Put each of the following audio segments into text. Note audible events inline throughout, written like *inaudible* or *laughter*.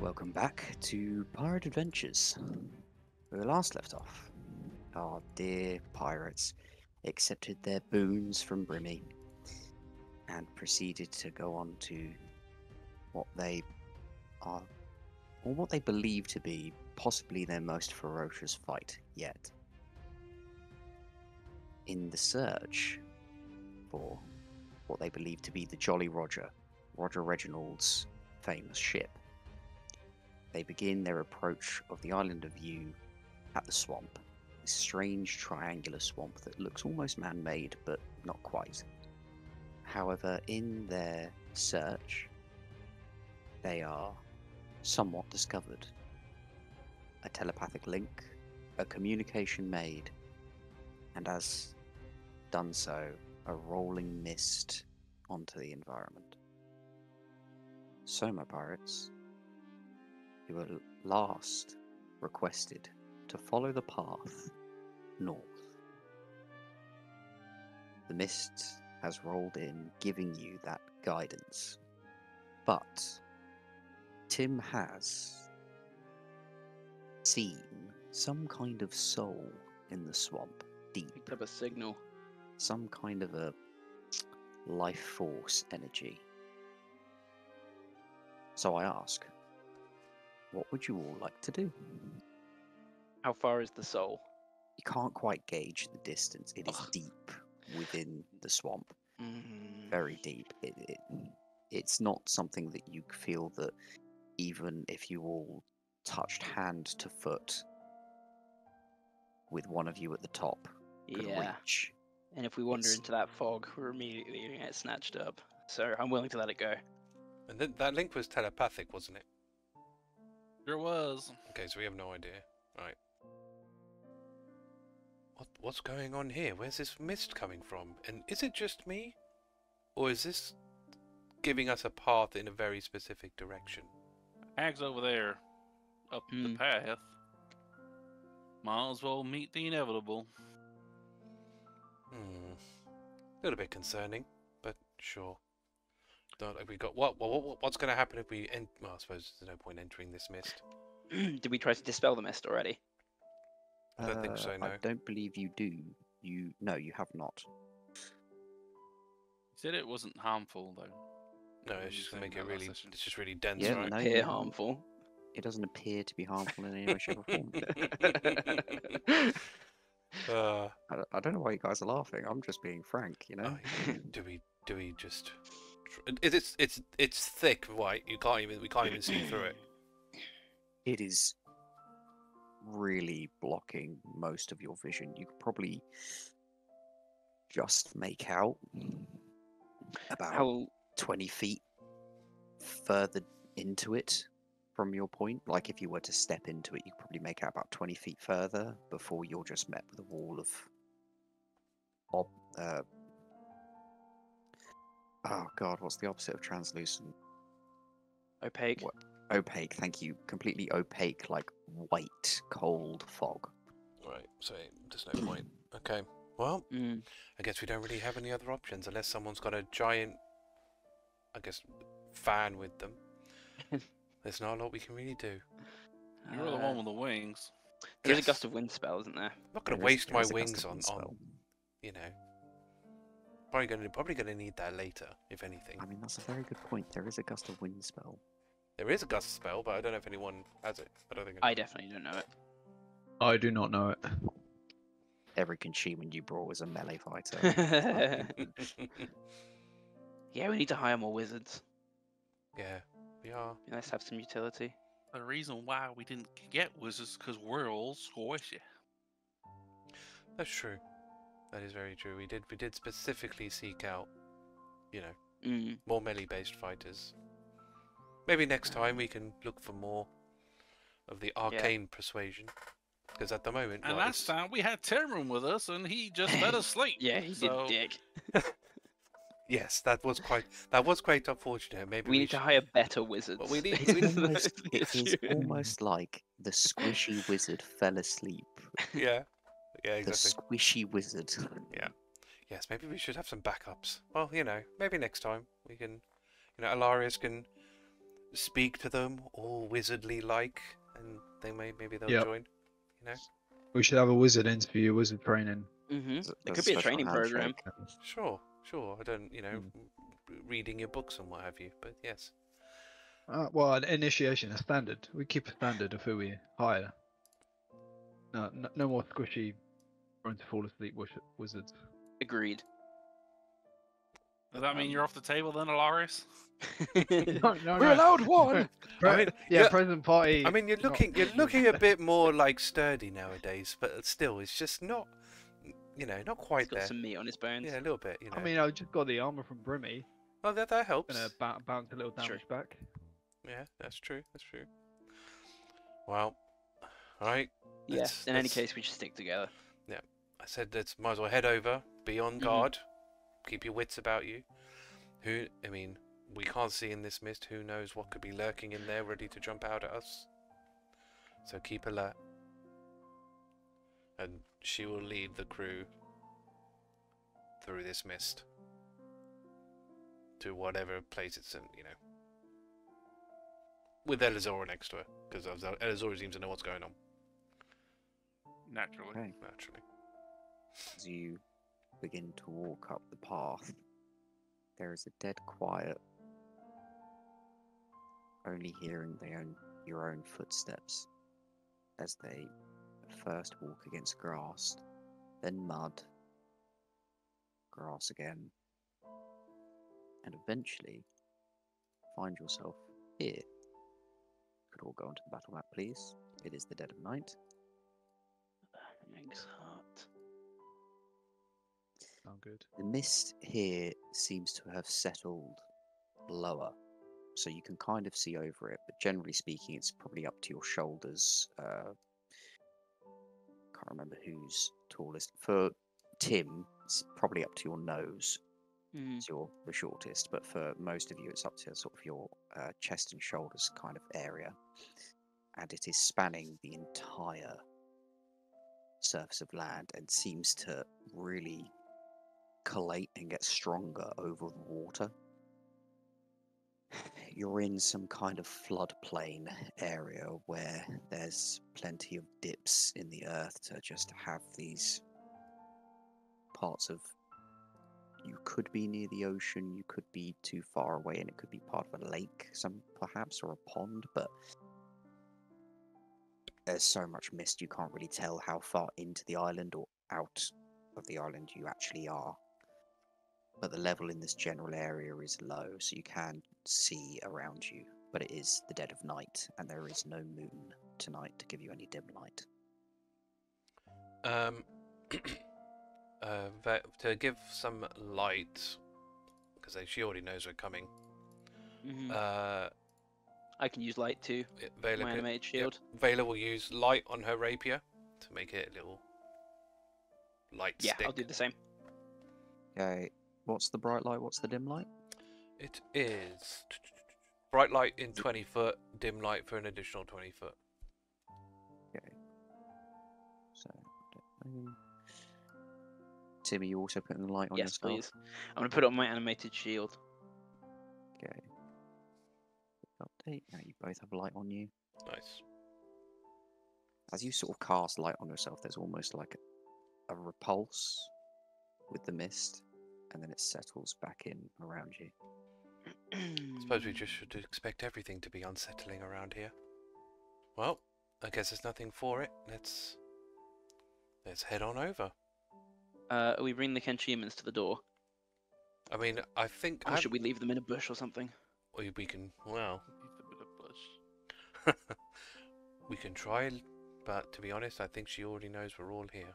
Welcome back to Pirate Adventures. Where we last left off, our dear pirates accepted their boons from Brimmy and proceeded to go on to what they are, or what they believe to be possibly their most ferocious fight yet. In the search for what they believe to be the Jolly Roger, Roger Reginald's famous ship they begin their approach of the island of View at the swamp. This strange triangular swamp that looks almost man made, but not quite. However, in their search, they are somewhat discovered. A telepathic link, a communication made, and as done so, a rolling mist onto the environment. So, my pirates, you were last requested to follow the path north. The mist has rolled in, giving you that guidance. But Tim has seen some kind of soul in the swamp, deep, Picked up a signal. some kind of a life force energy. So I ask, what would you all like to do? How far is the soul? You can't quite gauge the distance. It is Ugh. deep within the swamp, Mm, very deep. It, it, it's not something that you feel that even if you all touched hand to foot with one of you at the top could yeah. reach. And if we wander It's- into that fog, we're immediately gonna get snatched up. So I'm willing to let it go. And th- that link was telepathic, wasn't it? Sure was. Okay, so we have no idea. Right. What what's going on here? Where's this mist coming from? And is it just me? Or is this giving us a path in a very specific direction? Hag's over there, up Hmm. the path. Might as well meet the inevitable. Hmm. A little bit concerning, but sure. Don't like we got what what, what what's going to happen if we end? well, I suppose there's no point entering this mist. *clears throat* Did we try to dispel the mist already? I don't think so, Uh, no. I don't believe you do. You no, you have not. He said it wasn't harmful though. No, it's just going to make it really session. it's just really dense, Yeah, right? no, Appear you- harmful. It doesn't appear to be harmful in any way, shape, or form. *laughs* *laughs* uh, I, don't- know why you guys are laughing. I'm just being frank, you know. Oh, do we do we just tr- it's it's it's thick white you can't even we can't even see through it It is really blocking most of your vision. You could probably just make out about How 20 feet further into it from your point. Like if you were to step into it, you could probably make out about 20 feet further before you're just met with a wall of. Ob- uh, oh god, what's the opposite of translucent? opaque? What? Opaque, thank you. Completely opaque, like white, cold fog. right so there's no point *clears throat* okay well Mm. i guess we don't really have any other options unless someone's got a giant i guess fan with them *laughs* there's not a lot we can really do You're the Uh, one with the wings. There's Yes. a gust of wind spell, isn't there? i'm not going to waste my is a gust wings on, on you know probably going to probably going to need that later if anything I mean, that's a very good point. There is a gust of wind spell. there is a gust spell but i don't know if anyone has it i don't think I definitely don't know it. I do not know it. Every Conshuman you brought was a melee fighter. *laughs* *laughs* yeah, we need to hire more wizards. yeah we are Be nice to have some utility. The reason why we didn't get wizards just because we're all squishy. That's true. That is very true. We did we did specifically seek out, you know, Mm. more melee based fighters. Maybe next time we can look for more of the arcane persuasion. Because at the moment, And well, last it's- time we had Tyrion with us, and he just fell *laughs* asleep. Yeah, he so did dick. *laughs* yes, that was quite that was quite unfortunate. Maybe We need to should- hire better wizards. we need- It's *laughs* we need- almost, it is almost like the squishy wizard fell asleep. Yeah, yeah, The exactly. squishy wizard. Yeah. Yes, maybe we should have some backups. Well, you know, maybe next time we can, you know, Alarias can speak to them, all wizardly like, and they may maybe they'll Yep. join. You know, We should have a wizard interview, wizard training. Mm-hmm. It there's could be a training program. handshake. sure, sure. I don't, you know, r- reading your books and what have you, but yes. Uh, well, an initiation, a standard. We keep a standard of who we hire. No, no, no more squishy, going to fall asleep wish- wizards. Agreed. Does that mean Um, you're off the table then, Alaris? *laughs* No, no, *laughs* We're no. allowed *laughs* one. Pre- I mean, yeah, yeah, present party. I mean, you're not- looking, you're looking a bit more like sturdy nowadays, but still, it's just not, you know, not He's quite got there. some meat on his bones. Yeah, a little bit, you know. I mean, I just got the armor from Brimmy. oh, that that helps. Gonna ba- bounce a little Sure. damage back. Yeah, that's true. That's true. Well, all right. yeah. let's- In any let's- case, we should stick together. I said let's might as well head over, be on Mhm. guard, keep your wits about you. Who? I mean, we can't see in this mist. Who knows what could be lurking in there, ready to jump out at us? So keep alert. And she will lead the crew through this mist to whatever place it's in. You know, with Elizora next to her, because Elizora seems to know what's going on Naturally. Okay. naturally. As you begin to walk up the path, there is a dead quiet. Only hearing own, your own footsteps as they first walk against grass, then mud, grass again, and eventually find yourself here. Could all go onto the battle map, please. It is the dead of night. Heart. Sound good. The mist here seems to have settled lower, so you can kind of see over it, but generally speaking, it's probably up to your shoulders. Uh, can't remember who's tallest. For Tim, it's probably up to your nose. Mhm. It's your the shortest, but for most of you, it's up to sort of your uh, chest and shoulders kind of area, and it is spanning the entire surface of land and seems to really collate and get stronger over the water. *sighs* You're in some kind of floodplain area where there's plenty of dips in the earth to just have these parts of. You could be near the ocean, you could be too far away, and it could be part of a lake, some perhaps, or a pond, but there's so much mist you can't really tell how far into the island or out of the island you actually are. But the level in this general area is low, so you can see around you. But it is the dead of night, and there is no moon tonight to give you any dim light. Um, *clears throat* uh, to give some light, because she already knows we're coming. Mhm. Uh, I can use light too. it- Vaela, My animated yep, shield. Vaela will use light on her rapier to make it a little light Yeah, stick. I'll do the same. Okay, what's the bright light? What's the dim light? It is *tsk* bright light in 20 foot, dim light for an additional 20 foot. Okay. So, Tim, are you also putting the light on yes, yourself? please. I'm gonna put it on my animated shield. Okay. Update. Now you both have light on you. Nice. As you sort of cast light on yourself, there's almost like a, a repulse with the mist, and then it settles back in around you. I Suppose we just should expect everything to be unsettling around here. Well, I guess there's nothing for it. Let's let's head on over. Uh, we bring the Kenshimans to the door, I mean, I think or I'm- should we leave them in a bush or something? we, we can well Needs a bit of bush. *laughs* we can try, but to be honest, I think she already knows we're all here.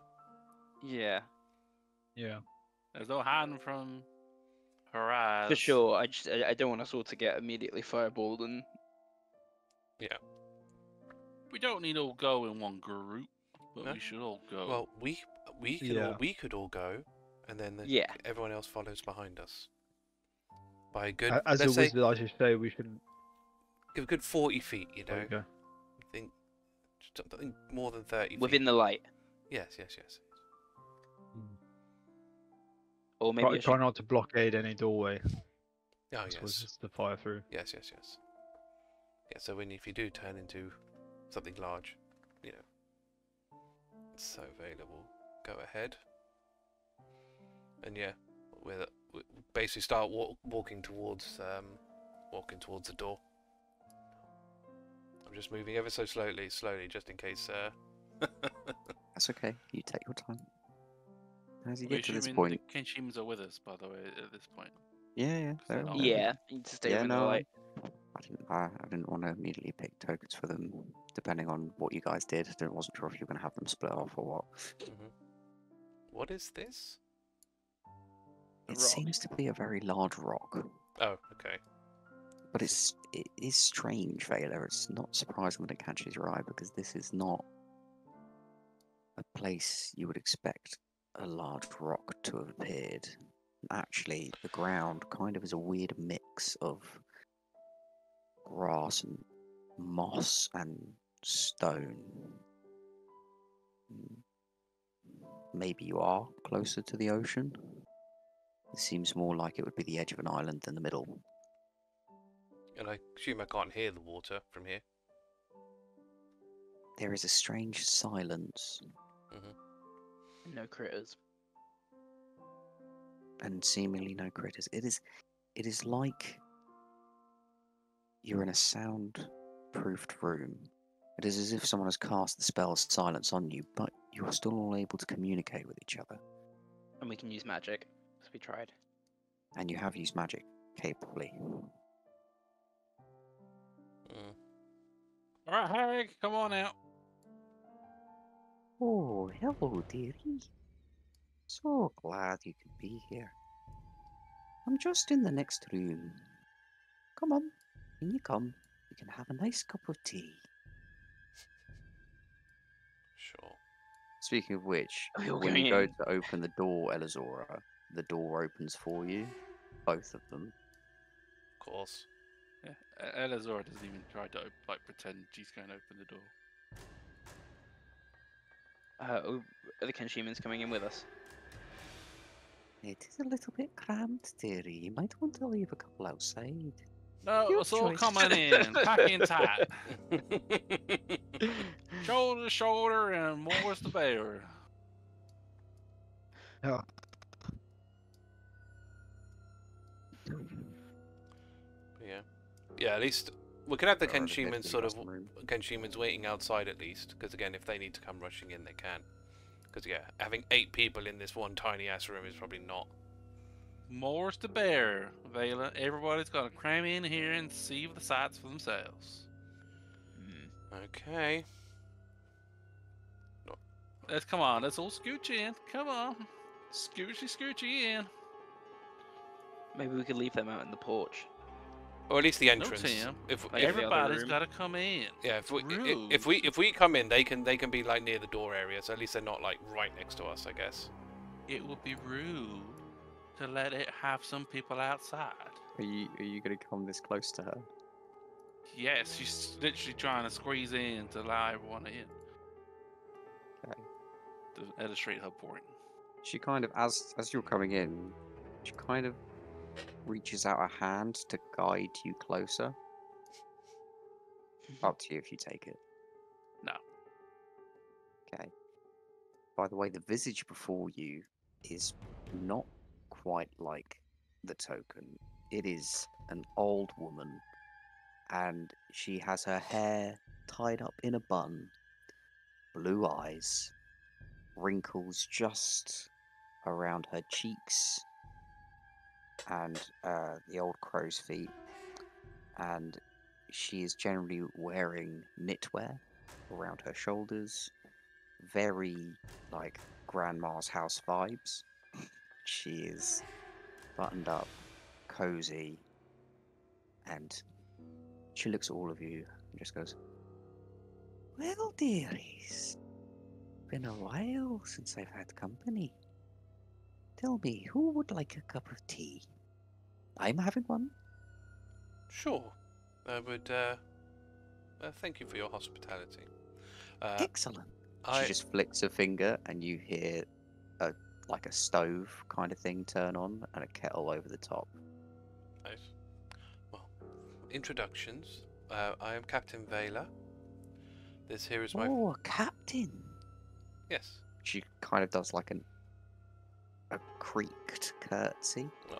Yeah, Yeah. There's no hiding from her eyes. for sure. I just I, I don't want us all to get immediately fireballed and Yeah. We don't need all go in one group, but No. we should all go. Well, we we can all we could all go, and then the, yeah. everyone else follows behind us. By a good, As a let's say, wizard, I should say we shouldn't. give a good forty feet. You know, There we go. I think something more than thirty. Within feet. the light, Yes, yes, yes. Or maybe Try, try not to blockade any doorway. Oh I suppose yes, just to fire through. yes, yes, yes. Yeah, so when if you do turn into something large, you know, it's so available. Go ahead. And yeah, we're we basically start wa- walking towards um, walking towards the door. I'm just moving ever so slowly, slowly, just in case. Uh... *laughs* That's okay. You take your time. As you We're get to this assuming point, the Kenshimans are with us, by the way, at this point. yeah, yeah, they're not- all. Yeah, you need to stay Yeah, with the light. I didn't. I, I didn't want to immediately pick tokens for them, depending on what you guys did. I wasn't sure if you were going to have them split off or what. Mhm. What is this? A It rock. seems to be a very large rock, Oh, okay. but it's it is strange, Vaela. It's not surprising that it catches your eye because this is not a place you would expect a large rock to have appeared. Actually, the ground kind of is a weird mix of grass and moss and stone. Mm. Maybe you are closer to the ocean. It seems more like it would be the edge of an island than the middle. And I assume I can't hear the water from here. There is a strange silence No critters. and seemingly no critters. It is it is like you're in a sound-proofed room. It is as if someone has cast the spell of silence on you, but you are still all able to communicate with each other. And we can use magic, as we tried. And you have used magic capably. Mm. All right, Harry, come on out. Oh, hello, dearie. So glad you could be here. I'm just in the next room. Come on, in you come. We can have a nice cup of tea. Sure. Speaking of which, when you go to open the door, Elizora, the door opens for you. Both of them. Of course. Yeah, E- Elizora doesn't even try to like pretend she's going to open the door. Uh, oh, are the Kenshimans coming in with us? It is a little bit cramped, dearie. You might want to leave a couple outside. No, Your it's all coming in, packing tight, *laughs* shoulder to shoulder, and more's the bear. Yeah. yeah. Yeah, at least we can have the Or the bed Kenshimans sort of custom room. Kenshimans waiting outside at least, because again, if they need to come rushing in, they can. Because yeah, having eight people in this one tiny ass room is probably not. More's the bear, Vaela. Everybody's got to cram in here and see the sights for themselves. Hmm. Okay. Let's come on. Let's all scooch in. Come on, scoochy, scoochy in. Maybe we could leave them out in the porch. Or at least the entrance. Tim. If, Like if every other got to come in. yeah, if we i- i- Rude. if we if we come in, they can they can be like near the door area, so at least they're not like right next to us, I guess. It would be rude to let it have some people outside. Are you are you going to come this close to her? Yes, she's literally trying to squeeze in to allow everyone in. Okay. To illustrate her point. She kind of, as as you're coming in, she kind of reaches out a hand to guide you closer. Mm-hmm. Up to you if you take it. No. Okay. By the way, the visage before you is not quite like the token. It is an old woman, and she has her hair tied up in a bun, blue eyes, wrinkles just around her cheeks, and uh, the old crow's feet. And she is generally wearing knitwear around her shoulders, very like grandma's house vibes. She is buttoned up, cozy, and she looks at all of you and just goes, Well, dearies, been a while since I've had company. Tell me, who would like a cup of tea? I'm having one. Sure. I would. Uh, uh, thank you for your hospitality. Uh, Excellent. I She just flicks her finger, and you hear a like a stove kind of thing turn on, and a kettle over the top. Nice. Well, introductions. uh, I am Captain Vaela. This here is my Oh, captain. yes. She kind of does like an a creaked curtsy. Oh,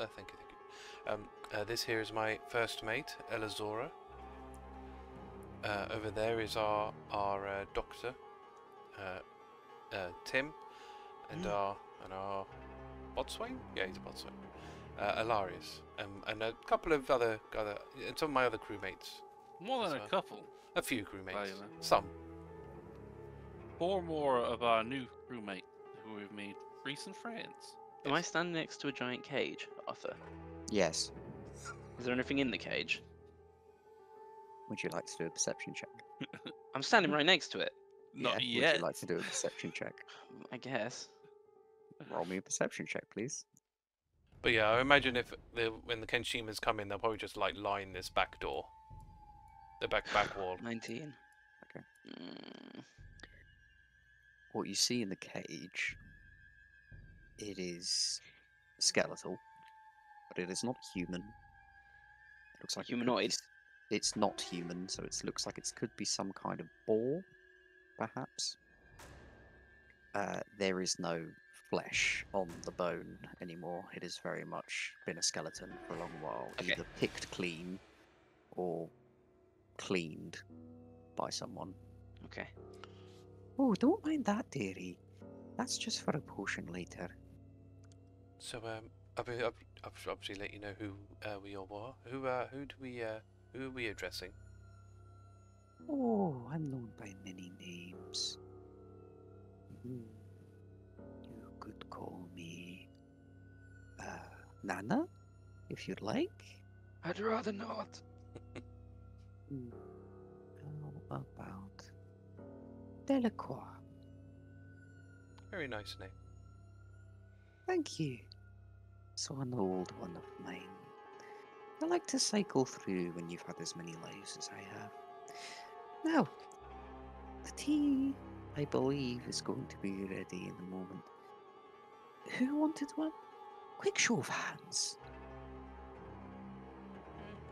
uh, thank you, thank you. Um, uh, this here is my first mate, Elizora. Uh, over there is our our uh, doctor, uh, uh, Tim, and our and our boatswain. Yeah, he's a boatswain. Uh, Alarias, um, and a couple of other other and some of my other crewmates. More than So- a couple. A few crewmates. Some. Four more of our new crewmates who we've made recent friends. Am I standing next to a giant cage, Arthur? Yes. Is there anything in the cage? Would you like to do a perception check? *laughs* I'm standing right next to it. Not yeah. yet. Would you like to do a perception check? *laughs* I guess. Roll me a perception check, please. But yeah, I imagine if the when the Kenshimas come in, they'll probably just like line this back door, the back back *sighs* wall. 19. Okay. Mm, What you see in the cage, it is skeletal, but it is not human. It looks like it be Humanoid. It's not human, so it looks like it could be some kind of boar, perhaps. Uh, there is no flesh on the bone anymore. It has very much been a skeleton for a long while, Okay. either picked clean or cleaned by someone. okay. Oh, don't mind that, dearie. That's just for a potion later. So um, I'll, be, I'll, I'll obviously let you know who uh, we all are. Who uh, who do we uh, who are we addressing? Oh, I'm known by many names. Hmm. You could call me uh, Nana, if you'd like. I'd rather not. Hmm. How about Delacroix? Very nice name. Thank you. So an old one of mine. I like to cycle through when you've had as many lives as I have. Now, the tea, I believe, is going to be ready in a moment. Who wanted one? Quick show of hands.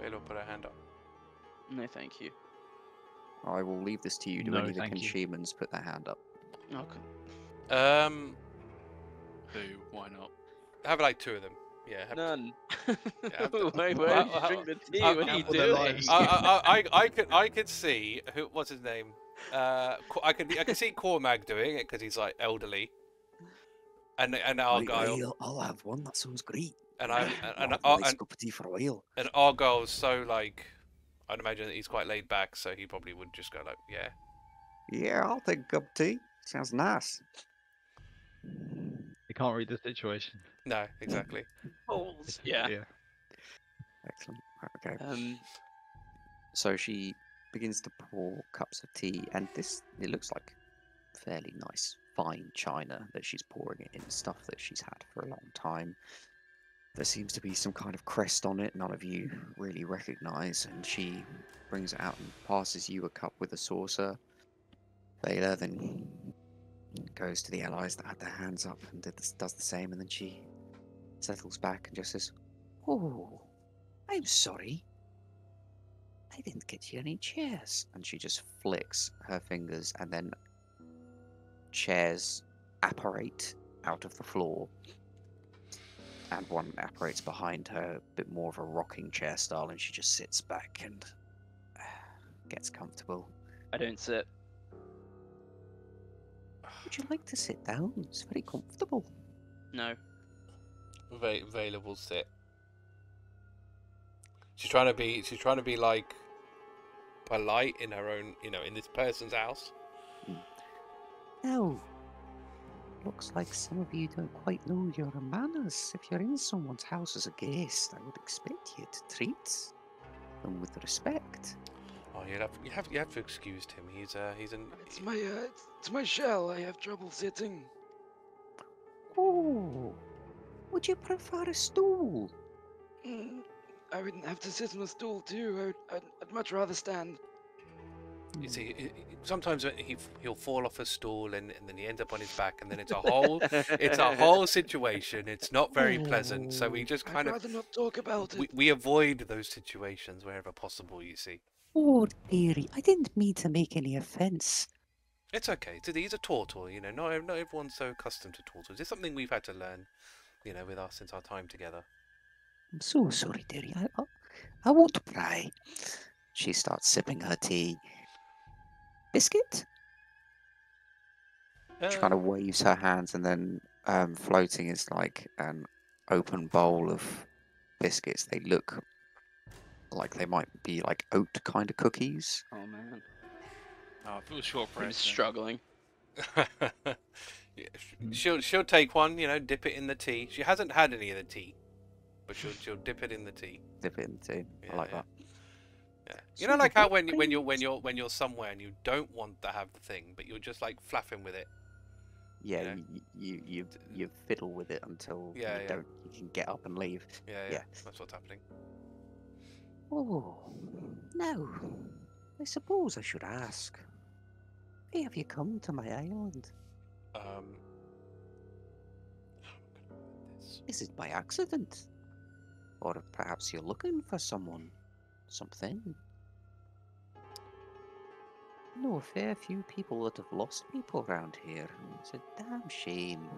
Vaela put her hand up. No, thank you. I will leave this to you. Do No, any of the thank you. Kenshimans put their hand up? Okay. Um, Who? Why not? Have like two of them. Yeah. Have, None. I've done- *laughs* why why Well, would you drink the tea? I- what are you doing? I, I, I, I could I could see who what's his name. Uh, I could I could see Cormag doing it because he's like elderly. And and Argyle I'll, I'll have one. That sounds great. and I and *laughs* and, I'll have Ar- a nice and, cup of tea for a while. and Argyle's so like I'd imagine that he's quite laid back, so he probably would just go like, yeah. Yeah, I'll take a cup of tea. Sounds nice. You can't read the situation. No, exactly. Balls. *laughs* Yeah. Yeah. Excellent. Okay. Um. So she begins to pour cups of tea, and this it looks like fairly nice, fine china that she's pouring it in, stuff that she's had for a long time. There seems to be some kind of crest on it, none of you really recognize, and she brings it out and passes you a cup with a saucer. Vaela then goes to the allies that had their hands up and does the same, and then she settles back and just says, Oh, I'm sorry. I didn't get you any chairs. And she just flicks her fingers, and then chairs apparate out of the floor. And one apparates behind her, a bit more of a rocking chair style, and she just sits back and uh, gets comfortable. I don't sit. Would you like to sit down? It's very comfortable. No. Va- available sit. She's trying to be. She's trying to be like polite in her own. You know, in this person's house. Hmm. Now, looks like some of you don't quite know your manners. If you're in someone's house as a guest, I would expect you to treat them with respect. Oh, you have you have you have to excuse him. He's uh he's an. It's my uh, it's, it's my shell. I have trouble sitting. Oh, would you prefer a stool? Mm, I wouldn't have to sit on a stool too. I would, I'd, I'd much rather stand. You see, i- i- sometimes he he'll fall off a stool and, and then he ends up on his back, and then it's a whole *laughs* it's a whole situation. It's not very pleasant. So we just kind I'd kind of rather not talk about it. we, we avoid those situations wherever possible. You see, Oh, dearie, I didn't mean to make any offence. it's okay. He's a tortoise, you know. Not not everyone's so accustomed to tortoises. It's something we've had to learn, you know, with us since our time together. I'm so sorry, dearie. I, I, I won't pry. She starts sipping her tea. Biscuit? She kind of waves her hands, and then um, floating is like an open bowl of biscuits. They look like they might be like oat kind of cookies. Oh man, Oh, if it was short I'm struggling. *laughs* yeah, she'll she'll take one, you know, dip it in the tea. She hasn't had any of the tea, but she'll she'll dip it in the tea. Dip it in the tea. Yeah, I like yeah. that. Yeah. You know, like how when you, when you're when you're when you're somewhere and you don't want to have the thing, but you're just like flapping with it. Yeah, Yeah. you, you you you fiddle with it until Yeah, you yeah. don't. You can get up and leave. Yeah, yeah, Yeah. that's what's happening. Oh, now, I suppose I should ask. Why have you come to my island? Um. how am I gonna word this? Is it by accident? Or perhaps you're looking for someone? Something? I know a fair few people that have lost people around here. It's a damn shame.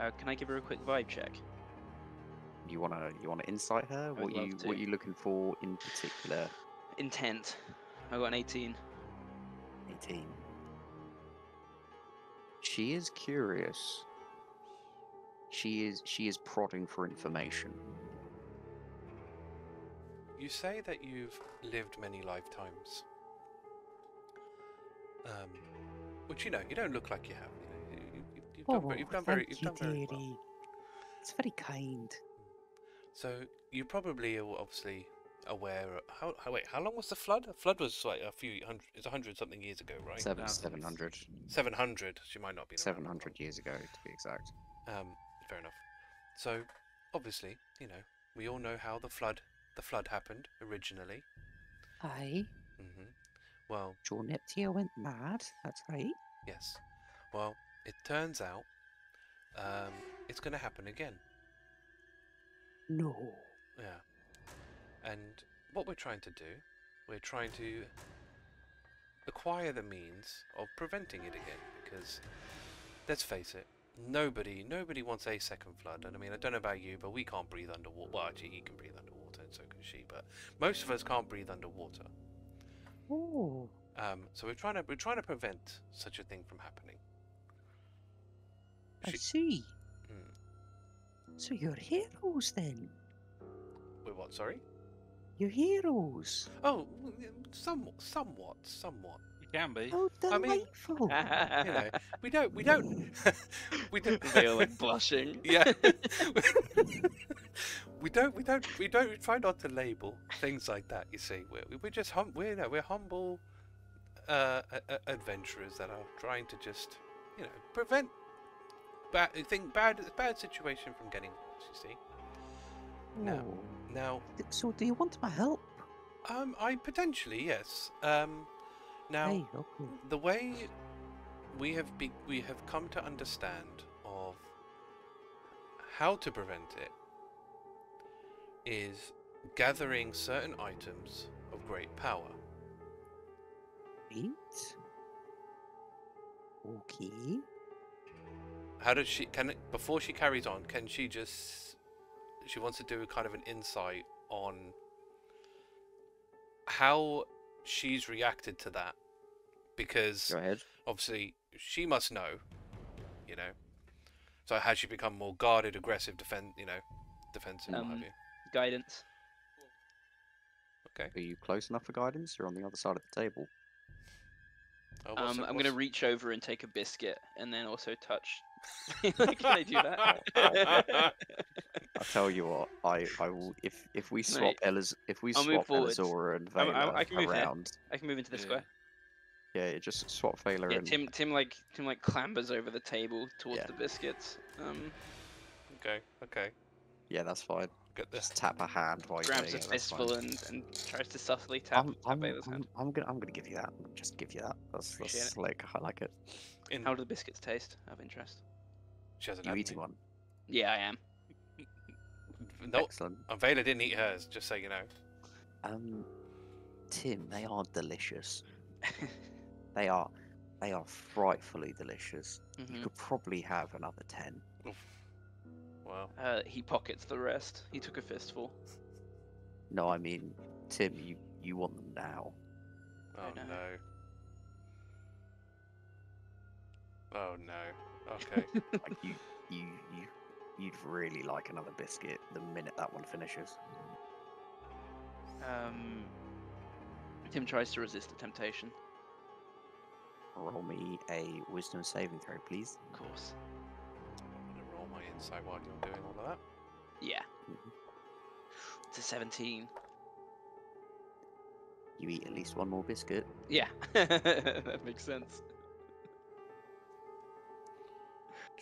Uh, can I give her a quick vibe check? You wanna you wanna insight her? What love you to. what you looking for in particular? Intent. I got an 18. 18. She is curious. She is she is prodding for information. You say that you've lived many lifetimes. Um, which you know, you don't look like you have. You know, you, you, you've done, very, you've done very, Oh, thank you've done very well. dearie. It's very kind. So you probably are obviously aware. How, how wait? How long was the flood? The flood was like a few hundred. It's a hundred something years ago, right? Seven Thousands. seven hundred. Seven hundred. She might not be. around that Seven long. hundred years ago to be exact. Um, fair enough. So, obviously, you know, we all know how the flood, the flood happened originally. Aye. hmm Well, Juneptia went mad, that's right. yes. Well, it turns out, um, it's going to happen again. No. Yeah. And what we're trying to do, we're trying to acquire the means of preventing it again, because let's face it, nobody, nobody wants a second flood. And I mean, I don't know about you, but we can't breathe underwater. Well, actually, he can breathe underwater, and so can she. But most of us can't breathe underwater. Oh. Um, so we're trying to we're trying to prevent such a thing from happening. I see. Hmm. So you're heroes then. Wait, what? Sorry? You're heroes. Oh, somewhat, somewhat, somewhat. You can be. How I mean- delightful. *laughs* You know, we don't, we don't, *laughs* we don't. they are like blushing. *laughs* yeah. we don't, we don't, we don't we try not to label things like that. You see, we're we're just hum, we're you know, we're humble uh, a- a- adventurers that are trying to just you know prevent bad think bad bad situation from getting worse. You see. No. Now, So do you want my help? um, I potentially yes. Um, now. Hey, okay. the way we have be- we have come to understand of how to prevent it is gathering certain items of great power. Right. Okay. How does she can it, before she carries on? Can she just she wants to do a kind of an insight on how she's reacted to that because Go ahead. obviously she must know, you know. So has she become more guarded, aggressive, defend, you know, defensive, what have Um, you? Guidance. Okay. Are you close enough for guidance? You're on the other side of the table. Oh, Um, it- I'm gonna reach over and take a biscuit, and then also touch. *laughs* Can I do that? I'll tell you what. I, I will if if we swap Mate, Ella's if we I'll swap forwards. Elizora and I'm- I'm- I can move here. around, I can move into the Yeah. square. yeah, you just swap Vaela Yeah, and Tim. Tim like Tim like clambers over the table towards Yeah. the biscuits. Um, Okay, okay. yeah, that's fine. Get this. Just tap a hand while you're Grabs a doing it, that's fine. fistful and, and tries to subtly tap I'm, I'm, Vaela's I'm, hand. I'm gonna I'm gonna give you that. Just give you that. That's, Appreciate that's like I like it. In, How do the biscuits taste? Out of interest. She hasn't You had eating any. one? Yeah, I am. *laughs* No, Excellent. and Vaela didn't eat hers. Just so you know. Um, Tim, they are delicious. They are, they are frightfully delicious. You Mhm. could probably have another ten. Wow. uh, he pockets the rest. He took a fistful. No, I mean, Tim, you you want them now. Oh no. no. Oh no. Okay. *laughs* Like you you you you'd really like another biscuit the minute that one finishes. Um, Tim tries to resist the temptation. Roll me a wisdom saving throw, please. Of course. I'm gonna roll my insight while you're doing all of that. Yeah. Mhm. It's a 17. You eat at least one more biscuit. Yeah. *laughs* that makes sense.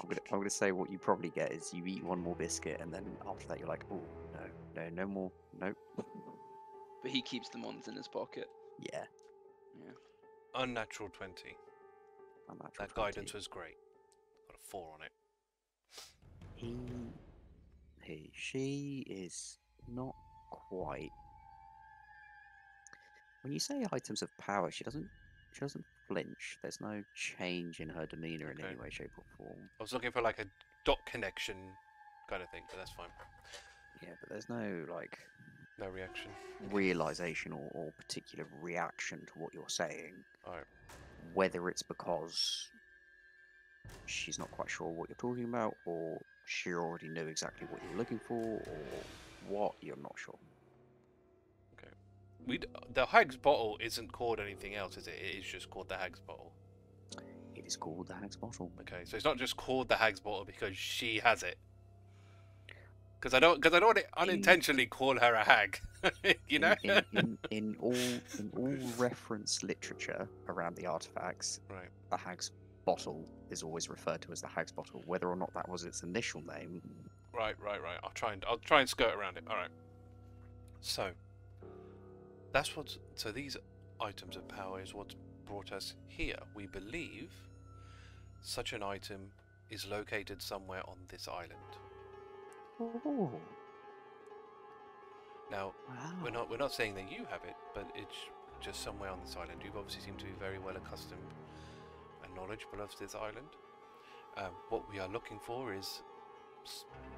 I'm gonna, I'm gonna say what you probably get is you eat one more biscuit, and then after that you're like, oh no, no, no more, nope. But he keeps the ones in his pocket. Yeah, Yeah. Unnatural twenty. I'm That 20. guidance was great. Got a four on it. He, he, she is not quite. When you say items of power, she doesn't. She doesn't flinch. There's no change in her demeanor in Okay. any way, shape, or form. I was looking for like a dot connection kind of thing, but that's fine. Yeah, but there's no like No reaction. realization or, or particular reaction to what you're saying. Alright. Whether it's because she's not quite sure what you're talking about, or she already knew exactly what you're looking for, or what you're not sure. We d- the Hag's bottle isn't called anything else, is it? It is just called the Hag's bottle. It is called the Hag's Bottle. Okay, so it's not just called the Hag's bottle because she has it. Because I don't, because I don't want to unintentionally call her a hag. *laughs* you know. in, in, in, *laughs* in all in all reference literature around the artifacts, right. the Hag's Bottle is always referred to as the Hag's Bottle, whether or not that was its initial name. Right, right, right. I'll try and I'll try and skirt around it. All right. So that's what. So these items of power is what brought us here. We believe such an item is located somewhere on this island. Oh, Now wow. we're not we're not saying that you have it, but it's just somewhere on this island. You obviously seem to be very well accustomed and knowledgeable of this island. Um, what we are looking for is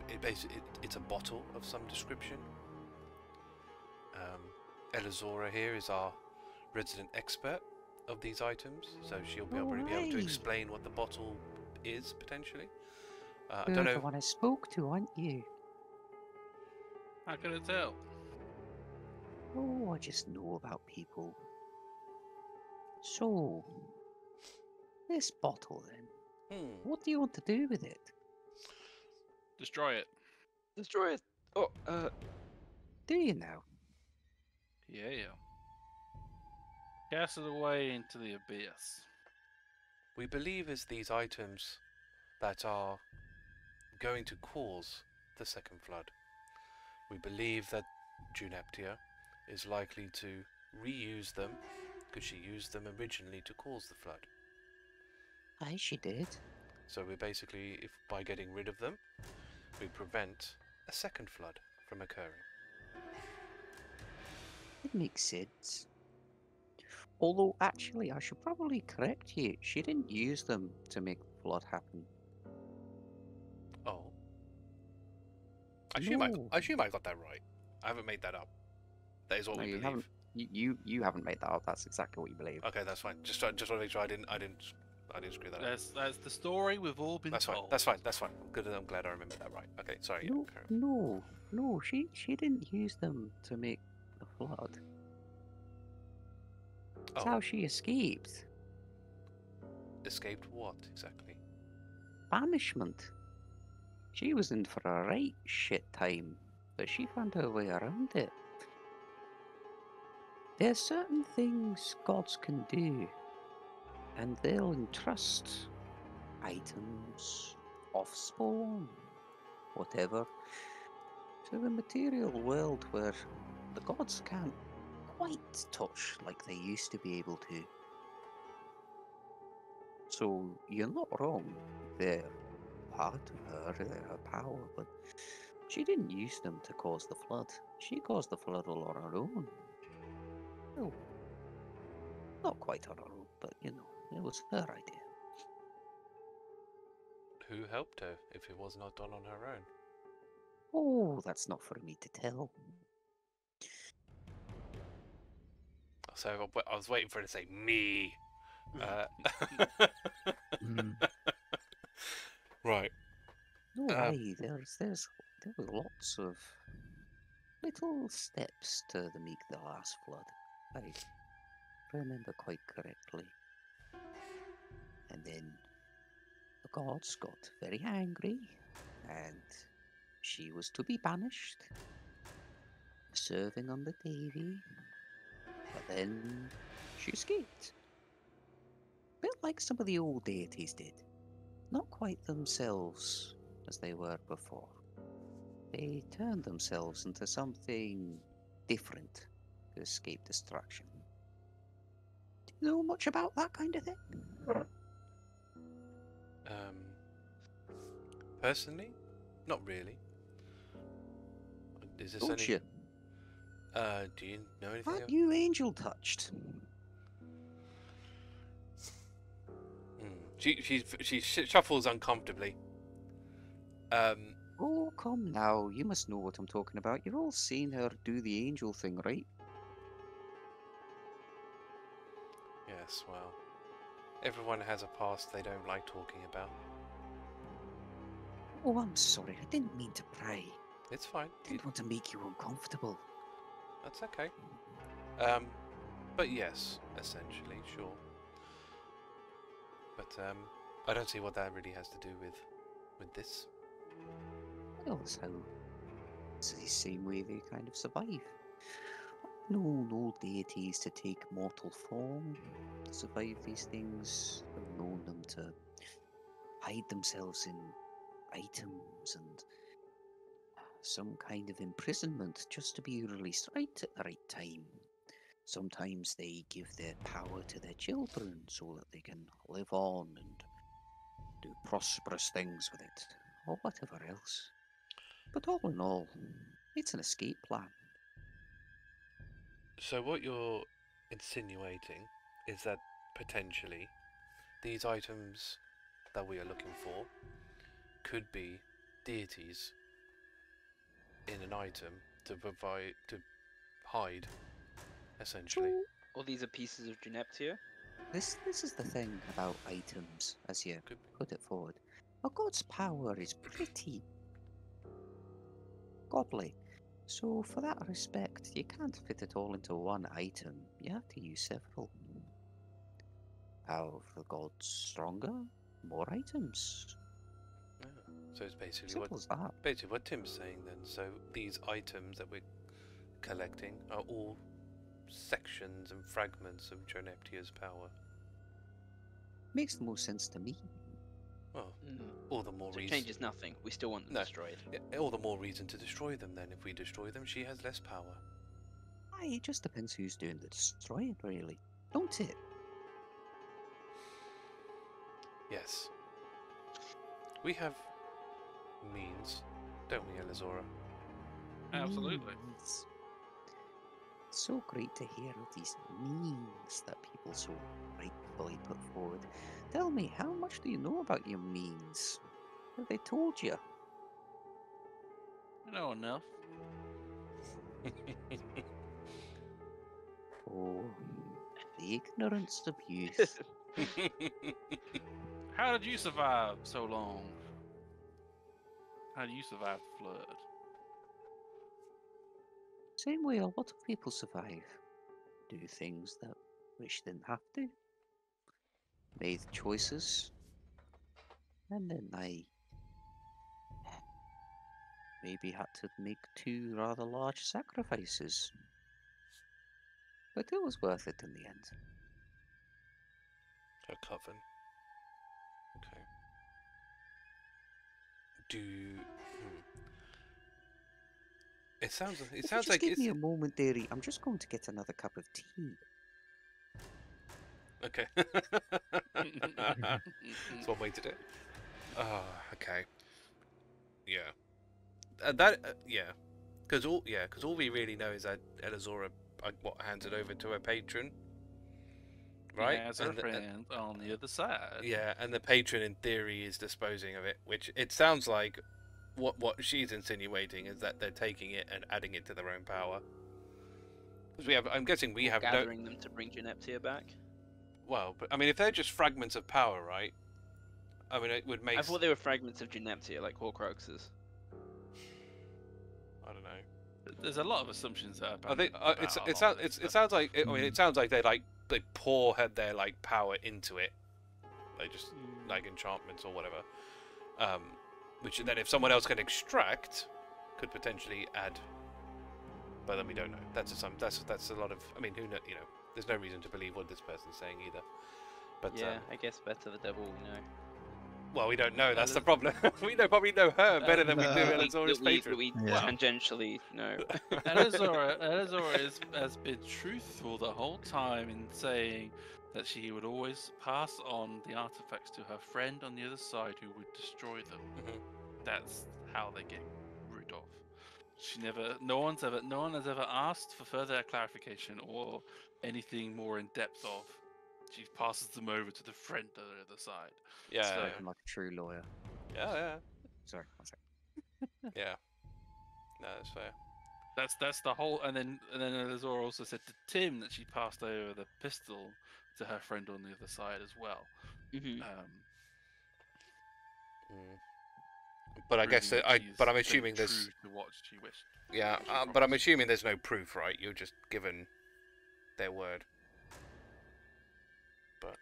it basically it, it's a bottle of some description. Um, Elizora here is our resident expert of these items, so she'll be able, be able to explain what the bottle is potentially. Uh, I You're don't the know. one I spoke to, aren't you? How can I tell? Oh, I just know about people. So, this bottle then, Hmm. what do you want to do with it? Destroy it. Destroy it. Oh, uh, Do you now? Yeah, yeah. Cast it away into the abyss. We believe it's these items that are going to cause the second flood. We believe that Juneptia is likely to reuse them because she used them originally to cause the flood. Aye, she did. So we basically, if by getting rid of them, we prevent a second flood from occurring. It makes sense. Although, actually, I should probably correct you. She didn't use them to make the flood happen. Oh. I assume, I, No. I assume I got that right. I haven't made that up. That is what No, we you believe. haven't. You, you you haven't made that up. That's exactly what you believe. Okay, that's fine. Just just want to make sure I didn't I didn't I didn't screw that up. That's that's the story we've all been That's fine. That's fine. That's fine. I'm good. I'm glad I remembered that right. Okay, sorry. No, carry on. no, no. She she didn't use them to make the flood. That's Oh. how she escaped. Escaped what exactly? Banishment. She was in for a right shit time, but she found her way around it. There's certain things gods can do, and they'll entrust items, offspawn, whatever, to the material world where the gods can't quite touch like they used to be able to. So you're not wrong. They're part of her, they're her power, but she didn't use them to cause the flood. She caused the flood all on her own. Well, not quite on her own, but you know, it was her idea. Who helped her if it was not done on her own? Oh, that's not for me to tell. So I was waiting for her to say me. Uh, Mm. *laughs* right. No way. There's there's there were lots of little steps to the meek the last flood. I remember quite correctly. And then the gods got very angry, and she was to be banished, serving under Davy. But then she escaped. A bit like some of the old deities did not quite themselves as they were before. They turned themselves into something different to escape destruction. Do you know much about that kind of thing? Um, personally, not really. Is this Don't any? you? Uh, do you know anything? Aren't you angel touched? Hmm. She she she shuffles uncomfortably. Um, Oh, come now. You must know what I'm talking about. You've all seen her do the angel thing, right? yes. Well, everyone has a past they don't like talking about. Oh, I'm sorry. I didn't mean to pry. It's fine. I didn't want to make you uncomfortable. That's okay. Um, but yes, essentially, sure. But um, I don't see what that really has to do with with this. How. It's the same way they kind of survive. Known old deities to take mortal form to survive these things. I've known them to hide themselves in items and some kind of imprisonment just to be released right at the right time. Sometimes they give their power to their children so that they can live on and do prosperous things with it, or whatever else. But all in all, it's an escape plan. So what you're insinuating is that potentially these items that we are looking for could be deities in an item to provide to hide essentially. All these are pieces of Juneptia. this this is the thing about items, as you Could put it forward. A god's power is pretty godly. So, for that respect, you can't fit it all into one item. You have to use several. Power of the gods stronger, more items. Yeah. So it's basically what as that. basically what Tim's saying then. So these items that we're collecting are all sections and fragments of Juneptia's power. Makes the most sense to me. Well, Mm. all the more So it reason. changes nothing. We still want them No. destroyed. Yeah, all the more reason to destroy them. Then, if we destroy them, she has less power. Aye, it just depends who's doing the destroying, really. Don't it? Yes. We have means, don't we, Elizora? Absolutely. Means. So great to hear of these means that people so rightfully put forward. Tell me, how much do you know about your means? Have they told you? I know enough. *laughs* Oh, the ignorance of youth. *laughs* How did you survive so long? How do you survive the flood? Same way a lot of people survive. Do things that which didn't have to. Made choices. And then I maybe had to make two rather large sacrifices. But it was worth it in the end. A coven. Do. Hmm. It sounds. It If you sounds just like give it's me a moment, dearie. I'm just going to get another cup of tea. okay. *laughs* That's one way to do it. Oh, okay. Yeah. Uh, that. Uh, yeah. Because all. Yeah. Because all we really know is that Elizora, uh, what hands it over to her patron. Right. As her And the- and- friend on the other side. Yeah, and the patron in theory is disposing of it, which it sounds like what what she's insinuating is that they're taking it and adding it to their own power. Because we have, I'm guessing we Or have no. gathering them to bring Juneptia back. Well, but I mean, if they're just fragments of power, right? I mean, it would make. I thought they were fragments of Juneptia, like Horcruxes. I don't know. There's a lot of assumptions there. I think uh, it sounds it's, it sounds like I mean it sounds like they like they pour had their like power into it, they just like enchantments or whatever. Um, which then if someone else can extract, could potentially add. But then we don't know. That's a, some that's that's a lot of. I mean, who know? You know, there's no reason to believe what this person's saying either. But yeah, um, I guess better the devil you know. Well, we don't know. That's the problem. *laughs* we know probably know her better than we do Uh, Elizora's that we, patron. that we Yeah. tangentially know. *laughs* Elizora, Elizora is, has been truthful the whole time in saying that she would always pass on the artifacts to her friend on the other side who would destroy them. Mhm. That's how they get rid of. She never, no one's ever, no one has ever asked for further clarification or anything more in depth of. She passes them over to the friend on the other side. Yeah, So- yeah, Spoken like a true lawyer. yeah, yeah, Sorry, one sec. *laughs* yeah. No, that's fair. That's that's the whole. And then and then Elizora also said to Tim that she passed over the pistol to her friend on the other side as well. Mhm. Um, Mm. But I guess that I. But I'm assuming there's. to what she wished. Yeah, uh, but I'm assuming there's no proof, right? You're just given their word.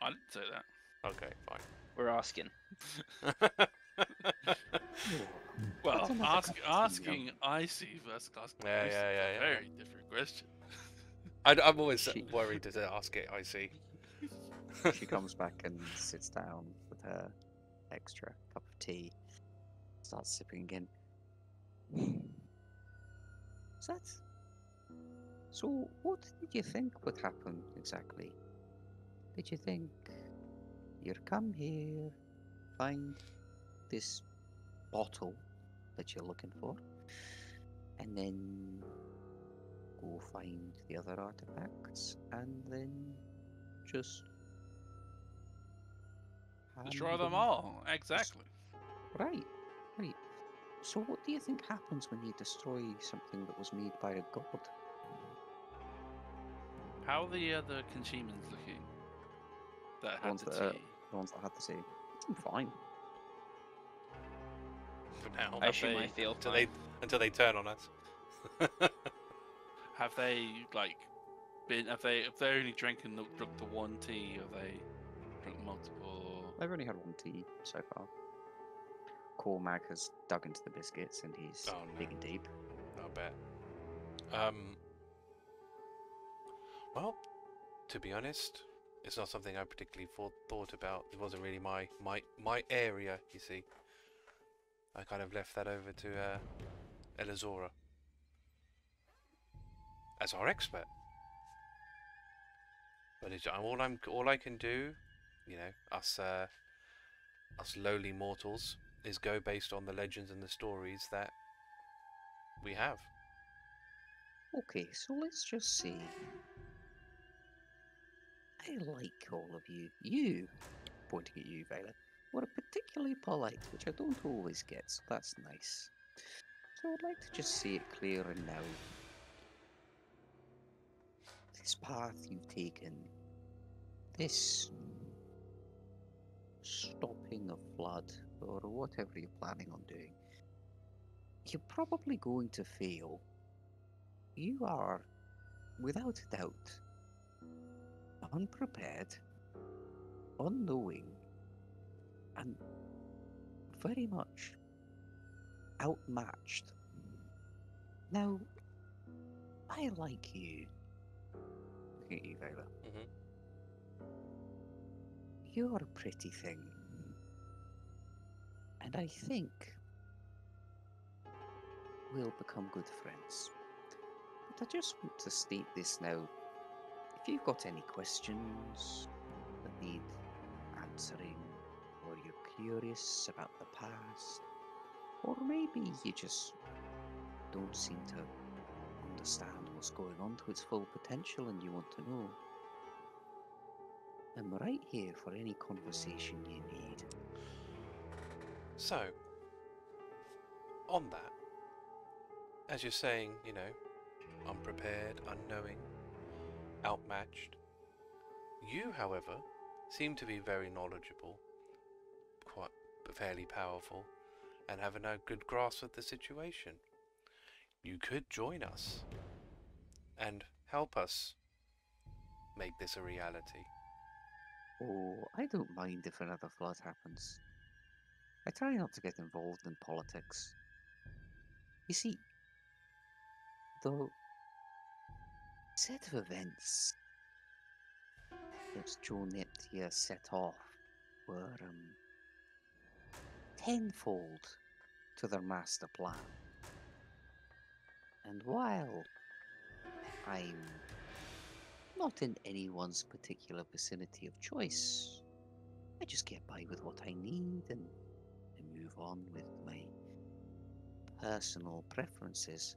I didn't say that. Okay, fine. We're asking. *laughs* Well, ask, cup of tea, asking Icy versus asking Yeah, Icy yeah, is yeah, a yeah. very different question. *laughs* I, am always She- worried to ask it. I see. *laughs* She comes back and sits down with her extra cup of tea. Starts sipping again. Is that? So, what did you think would happen exactly? Did you think you'd come here, find this bottle that you're looking for, and then go find the other artifacts, and then just Destroy them all. Exactly. Right, right. So, what do you think happens when you destroy something that was made by a god? How are the other Conchemans looking? That had Ones the that are- tea. The ones that had the same. I'm fine. For now, I Have assume I feel until fine. they until they turn on us. Have they like been? Have they? Have they only drinking the, drunk the one tea? Have they drunk multiple? I've only had one tea so far. Cormac has dug into the biscuits and he's Oh, no. digging deep. I bet. Um. Well, to be honest, it's not something I particularly thought, about. It wasn't really my my my area. You see, I kind of left that over to uh, Elizora as our expert. But it's, all I'm all I can do, you know, us uh, us lowly mortals, is go based on the legends and the stories that we have. Okay, so let's just say. I like all of you. You, pointing at you, Violet, were particularly polite, which I don't always get, so that's nice. So I'd like to just say it clear and now. This path you've taken, this stopping of flood, or whatever you're planning on doing, you're probably going to fail you are, without a doubt, unprepared, unknowing, and very much outmatched. Now, I like you. Looking at you, Viola. Mhm. You're a pretty thing. And I think we'll become good friends. But I just want to state this now. If you've got any questions that need answering, or you're curious about the past, or maybe you just don't seem to understand what's going on to its full potential and you want to know, I'm right here for any conversation you need. So, on that, as you're saying, you know, unprepared, unknowing, outmatched, you, however, seem to be very knowledgeable, quite fairly powerful, and have a good grasp of the situation. You could join us and help us make this a reality. Oh, I don't mind if another flood happens. I try not to get involved in politics. You see, the set of events that Juneptia set off were um, tenfold to their master plan. And while I'm not in anyone's particular vicinity of choice, I just get by with what I need and move on with my personal preferences.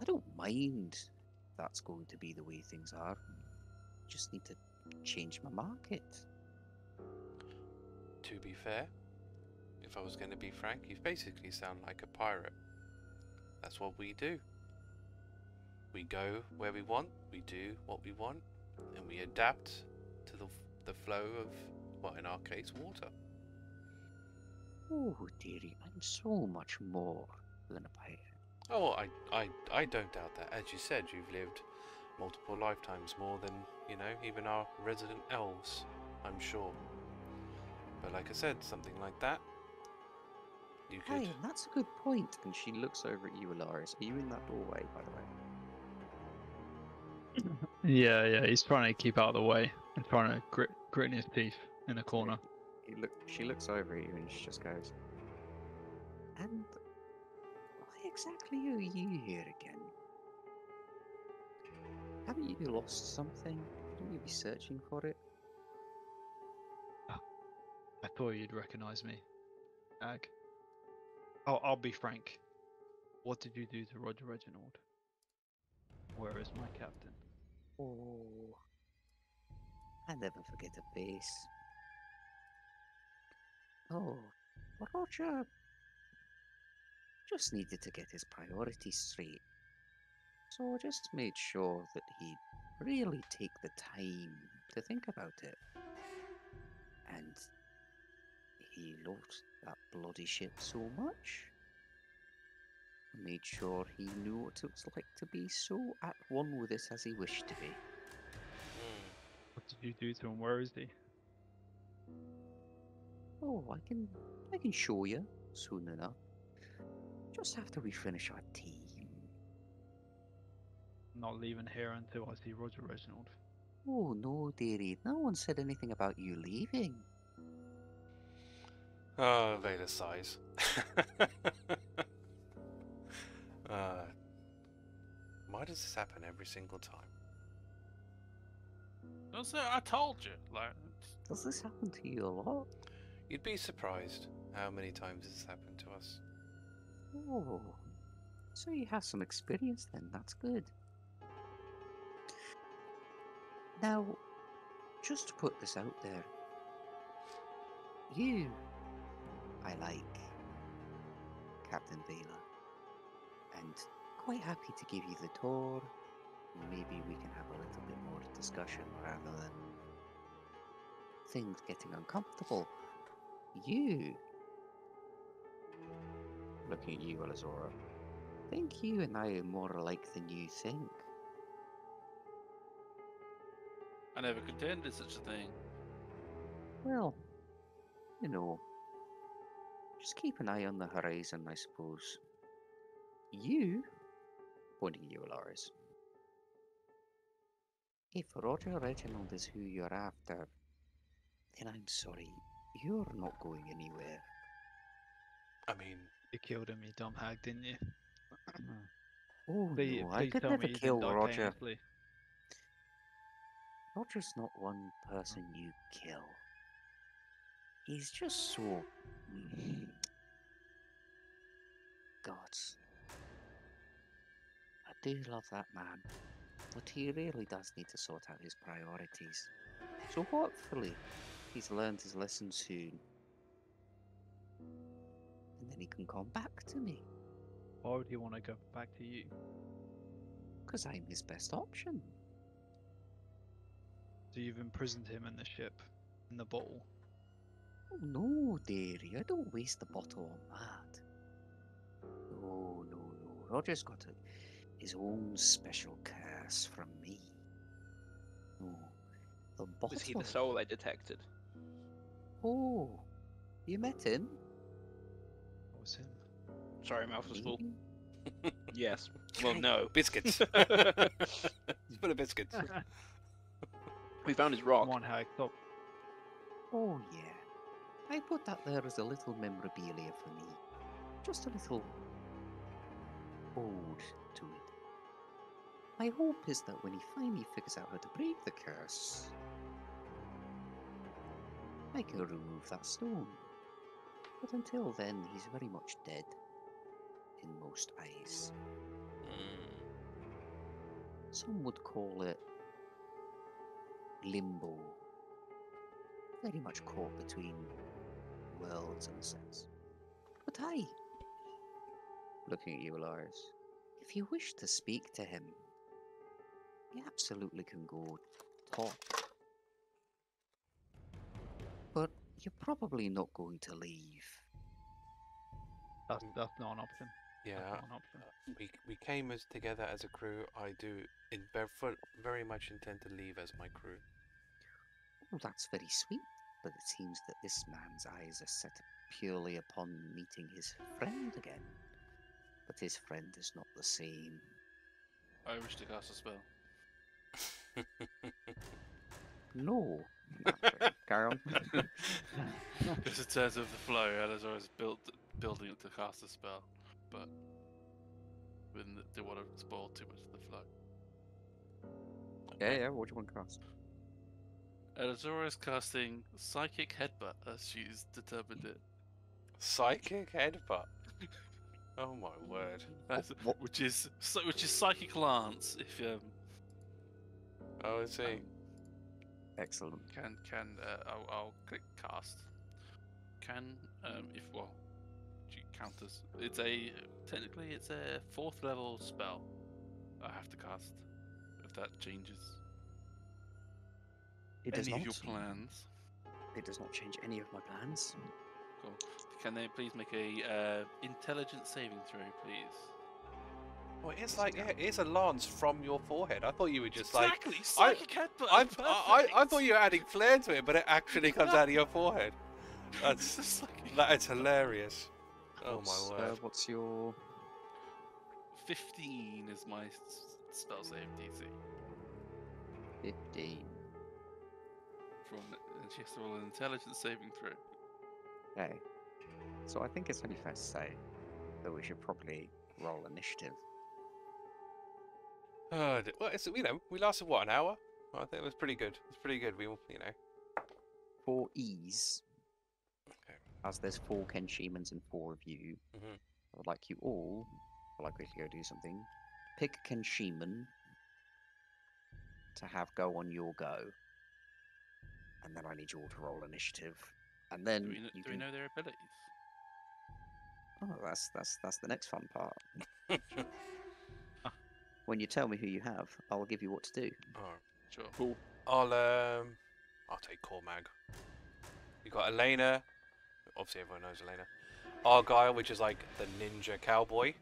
I don't mind that's going to be the way things are. Just need to change my market. To be fair, if I was going to be frank, you basically sound like a pirate. That's what we do. We go where we want, we do what we want, and we adapt to the, the flow of, well, in our case, water. Oh, dearie, I'm so much more than a pirate. Oh, I, I, I don't doubt that. As you said, you've lived multiple lifetimes more than, you know, even our resident elves, I'm sure. But like I said, something like that, you could. Hey, that's a good point. And she looks over at you, Alarias. Are you in that doorway, by the way? *laughs* Yeah, yeah, he's trying to keep out of the way and trying to grit, gritting his teeth in a corner. He look, she looks over at you and she just goes, And why exactly are you here again? Haven't you lost something? Shouldn't you be searching for it? Ah, I thought you'd recognize me, Ag. I'll, I'll be frank. What did you do to Roger Reginald? Where is my captain? Oh, I never forget a face. Oh, Roger just needed to get his priorities straight. So I just made sure that he'd really take the time to think about it. And he loved that bloody ship so much. I made sure he knew what it was like to be so at one with it as he wished to be. Hmm. What did you do to him? Where is he? Oh, I can I can show you soon enough. Just after we finish our tea. Not leaving here until I see Roger Reginald. Oh no, dearie, no one said anything about you leaving. Oh, Vader sighs. uh, *laughs* why does this happen every single time? Don't say I told you. Like, Does this happen to you a lot? You'd be surprised how many times this happened to us. Oh, so you have some experience then. That's good. Now, just to put this out there, you, I like Captain Vaela, and quite happy to give you the tour. Maybe we can have a little bit more discussion rather than things getting uncomfortable. You, looking at you, Elizora, think you and I are more alike than you think. I never contended such a thing. Well, you know, just keep an eye on the horizon, I suppose. You, pointing at you, Alarias, if Roger Reginald is who you're after, then I'm sorry, you're not going anywhere. I mean, You killed him, you dumb hag, didn't you? Hmm. Oh Please, no, I could never kill Roger. painlessly. Roger's not one person you kill. He's just so. God. I do love that man, but he really does need to sort out his priorities. So hopefully, he's learned his lesson soon. And then he can come back to me, Why would he want to go back to you? because I'm his best option. So you've imprisoned him in the ship, in the bottle. Oh, no, dearie, I don't waste the bottle on that. No, no, no. Roger's got a, his own special curse from me. No, the bottle. Was he the soul I detected? Oh, you met him? What was him? Sorry, mouth was full. Mm-hmm. *laughs* Yes. Well, no. *laughs* Biscuits. *laughs* He's full of biscuits. We found his rock. One hag, stop. Oh, yeah. I put that there as a little memorabilia for me. Just a little ode to it. My hope is that when he finally figures out how to break the curse, I can remove that stone. But until then, he's very much dead in most eyes. Mm. Some would call it limbo. Very much caught between worlds in a sense. But I, looking at you, Lars, if you wish to speak to him, you absolutely can go talk. You're probably not going to leave. That's that's not an option. Yeah, an option. Uh, we we came as together as a crew. I do in very, very much intend to leave as my crew. Oh, that's very sweet, but it seems that this man's eyes are set purely upon meeting his friend again. But his friend is not the same. I wish to cast a spell. No. Naturally. Carry on. Just in terms of the flow, Elazar is built building up to cast a spell, but wouldn't they want to spoil too much of the flow. yeah, yeah, what do you want to cast? Elizora is casting Psychic Headbutt as she's determined it. Psychic headbutt. *laughs* Oh my word. That's, what- which is which is Psychic Lance if um Oh, I see. um, Excellent. can can uh, I'll, I'll click cast. Can um if well, she counters. It's a technically it's a fourth level spell. I have to cast. If that changes It does any not. of your plans. It does not change any of my plans. Cool. Can they please make a uh, intelligence saving throw, please? Well, it's like yeah, it's a lance from your forehead. I thought you were just like exactly psychic headbutt. I, is I, I I thought you were adding flair to it, but it actually comes out of your forehead. *laughs* It's That's just like- that is hilarious. Oh What's, my uh, word. what's your 15 is my s- spell save DC. 15? From and she has to roll an intelligence saving throw. Okay. So I think it's only fair to say that we should probably roll initiative. Oh, well, it's, you know, we lasted what an hour. Well, I think it was pretty good. It's pretty good. We, all- you know, For ease, Okay. as there's four Kenshimans and four of you, Mhm. I would like you all, while I quickly go do something, pick a Kenshiman to have go on your go. And then I need you all to roll initiative. And then Do we, kn- you do we know their abilities? Oh, that's that's that's the next fun part. *laughs* when you tell me who you have, I'll give you what to do. Alright. Sure. Cool. I'll um, I'll take Cormag. You got Elena. Obviously, everyone knows Elena. Argyle, which is like the ninja cowboy.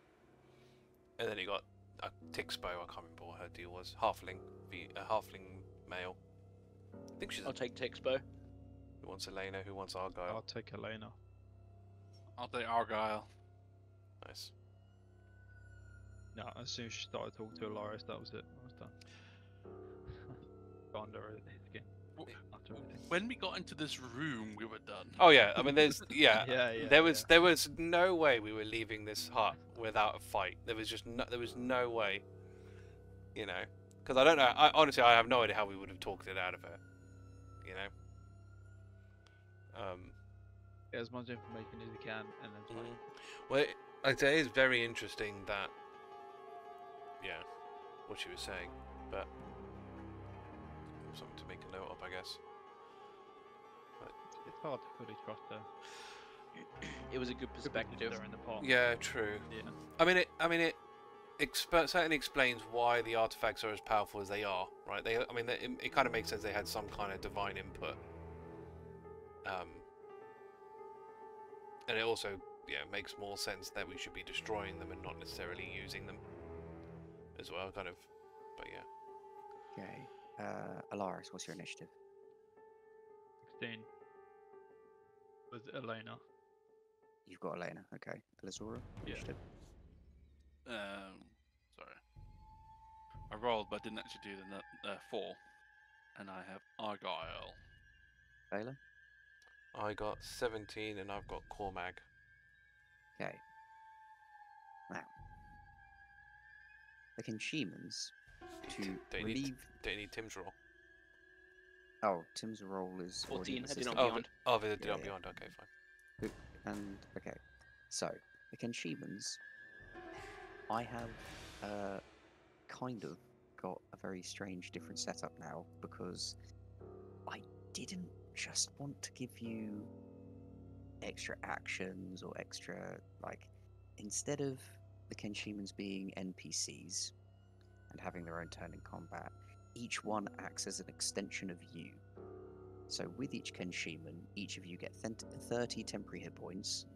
And then you got a Tixbo. I can't remember what her deal was. Halfling, a halfling male. I think she's. I'll take Tixbo. Who wants Elena? Who wants Argyle? I'll take Elena. I'll take Argyle. Nice. No, as soon as she started talking to Alarias, that was it. I was done. Got under her skin. W- I. When we got into this room, we were done. Oh yeah, I mean, there's *laughs* yeah. yeah, yeah. there was there was no way we were leaving this hut without a fight. There was just no, there was no way. You know, because I don't know. I honestly I have no idea how we would have talked it out of her. You know. Um. Get as much information as we can, and then fight. mhm. Well, it, like I say, it is very interesting that. Yeah, what she was saying, but something to make a note of, I guess. It's hard to fully trust her. It was a good Could be just perspective. in the pot. Yeah, true. Yeah. I mean, it. I mean, it. Exp- certainly explains why the artifacts are as powerful as they are, right? They. I mean, they, it, it kind of makes sense. They had some kind of divine input. Um. And it also, yeah, makes more sense that we should be destroying them and not necessarily using them. As well, kind of. But yeah. Okay. Uh, Alarias, what's your initiative? 16. Was it Elena? You've got Elena. Okay. Elizora, Yeah. initiative. Um, sorry. I rolled, but I didn't actually do the uh, four. And I have Argyle. Baylor. I got 17 and I've got Cormag. Okay. Now, the Kinshemans to Don't you need, relieve. don't need Tim's roll? Oh, Tim's role is 14, the I did system. not Oh, beyond. oh, the did Yeah, not yeah. beyond. Okay, fine. And okay, so the Kenshimans, I have uh, kind of got a very strange different setup now because I didn't just want to give you extra actions or extra like instead of the Kenshimans being NPCs and having their own turn in combat, each one acts as an extension of you. So with each Kenshiman, each of you get 30 temporary hit points,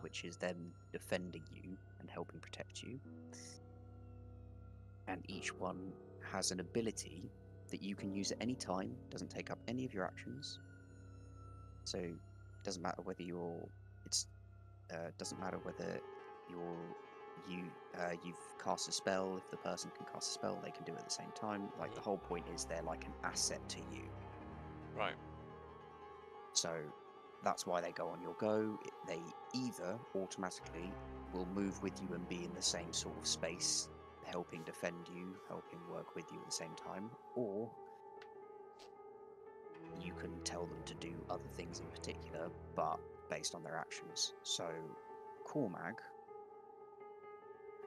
which is them defending you and helping protect you. And each one has an ability that you can use at any time, doesn't take up any of your actions. So doesn't matter whether you're it's uh, doesn't matter whether you're you uh, you've cast a spell. If the person can cast a spell, they can do it at the same time. Like the whole point is they're like an asset to you. Right. So that's why they go on your go. They either automatically will move with you and be in the same sort of space, helping defend you, helping work with you at the same time, or you can tell them to do other things in particular, but based on their actions. So Cormag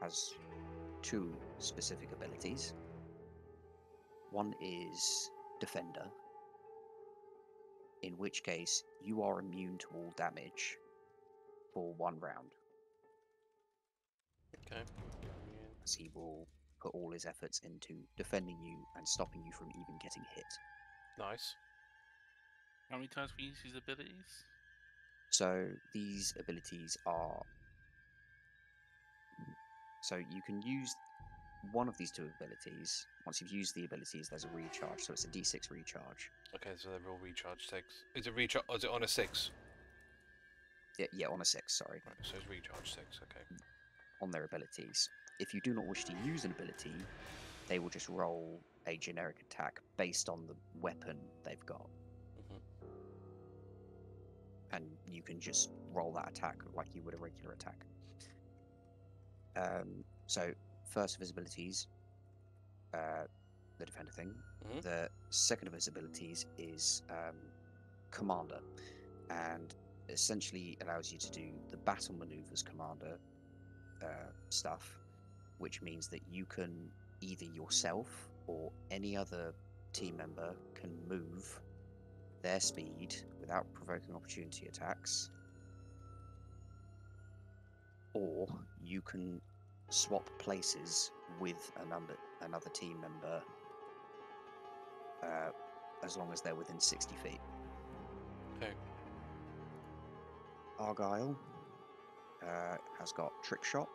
has two specific abilities. One is Defender, in which case you are immune to all damage for one round, Okay. as he will put all his efforts into defending you and stopping you from even getting hit. Nice. How many times can you use these abilities? So these abilities are. So you can use one of these two abilities. Once you've used the abilities, there's a recharge. So it's a d6 recharge. Okay, so they're all recharge six. Is it recharge? Is it on a six? Yeah, yeah, on a six. Sorry, Right, so it's recharge six. Okay. on their abilities. If you do not wish to use an ability, they will just roll a generic attack based on the weapon they've got, Mhm. and you can just roll that attack like you would a regular attack. Um, so first of his abilities, uh, the defender thing. Mhm. The second of his abilities is um, commander, and essentially allows you to do the battle maneuvers commander uh, stuff, which means that you can either yourself or any other team member can move their speed without provoking opportunity attacks, or you can swap places with another another team member uh, as long as they're within 60 feet. Okay. Argyle uh, has got Trick Shot.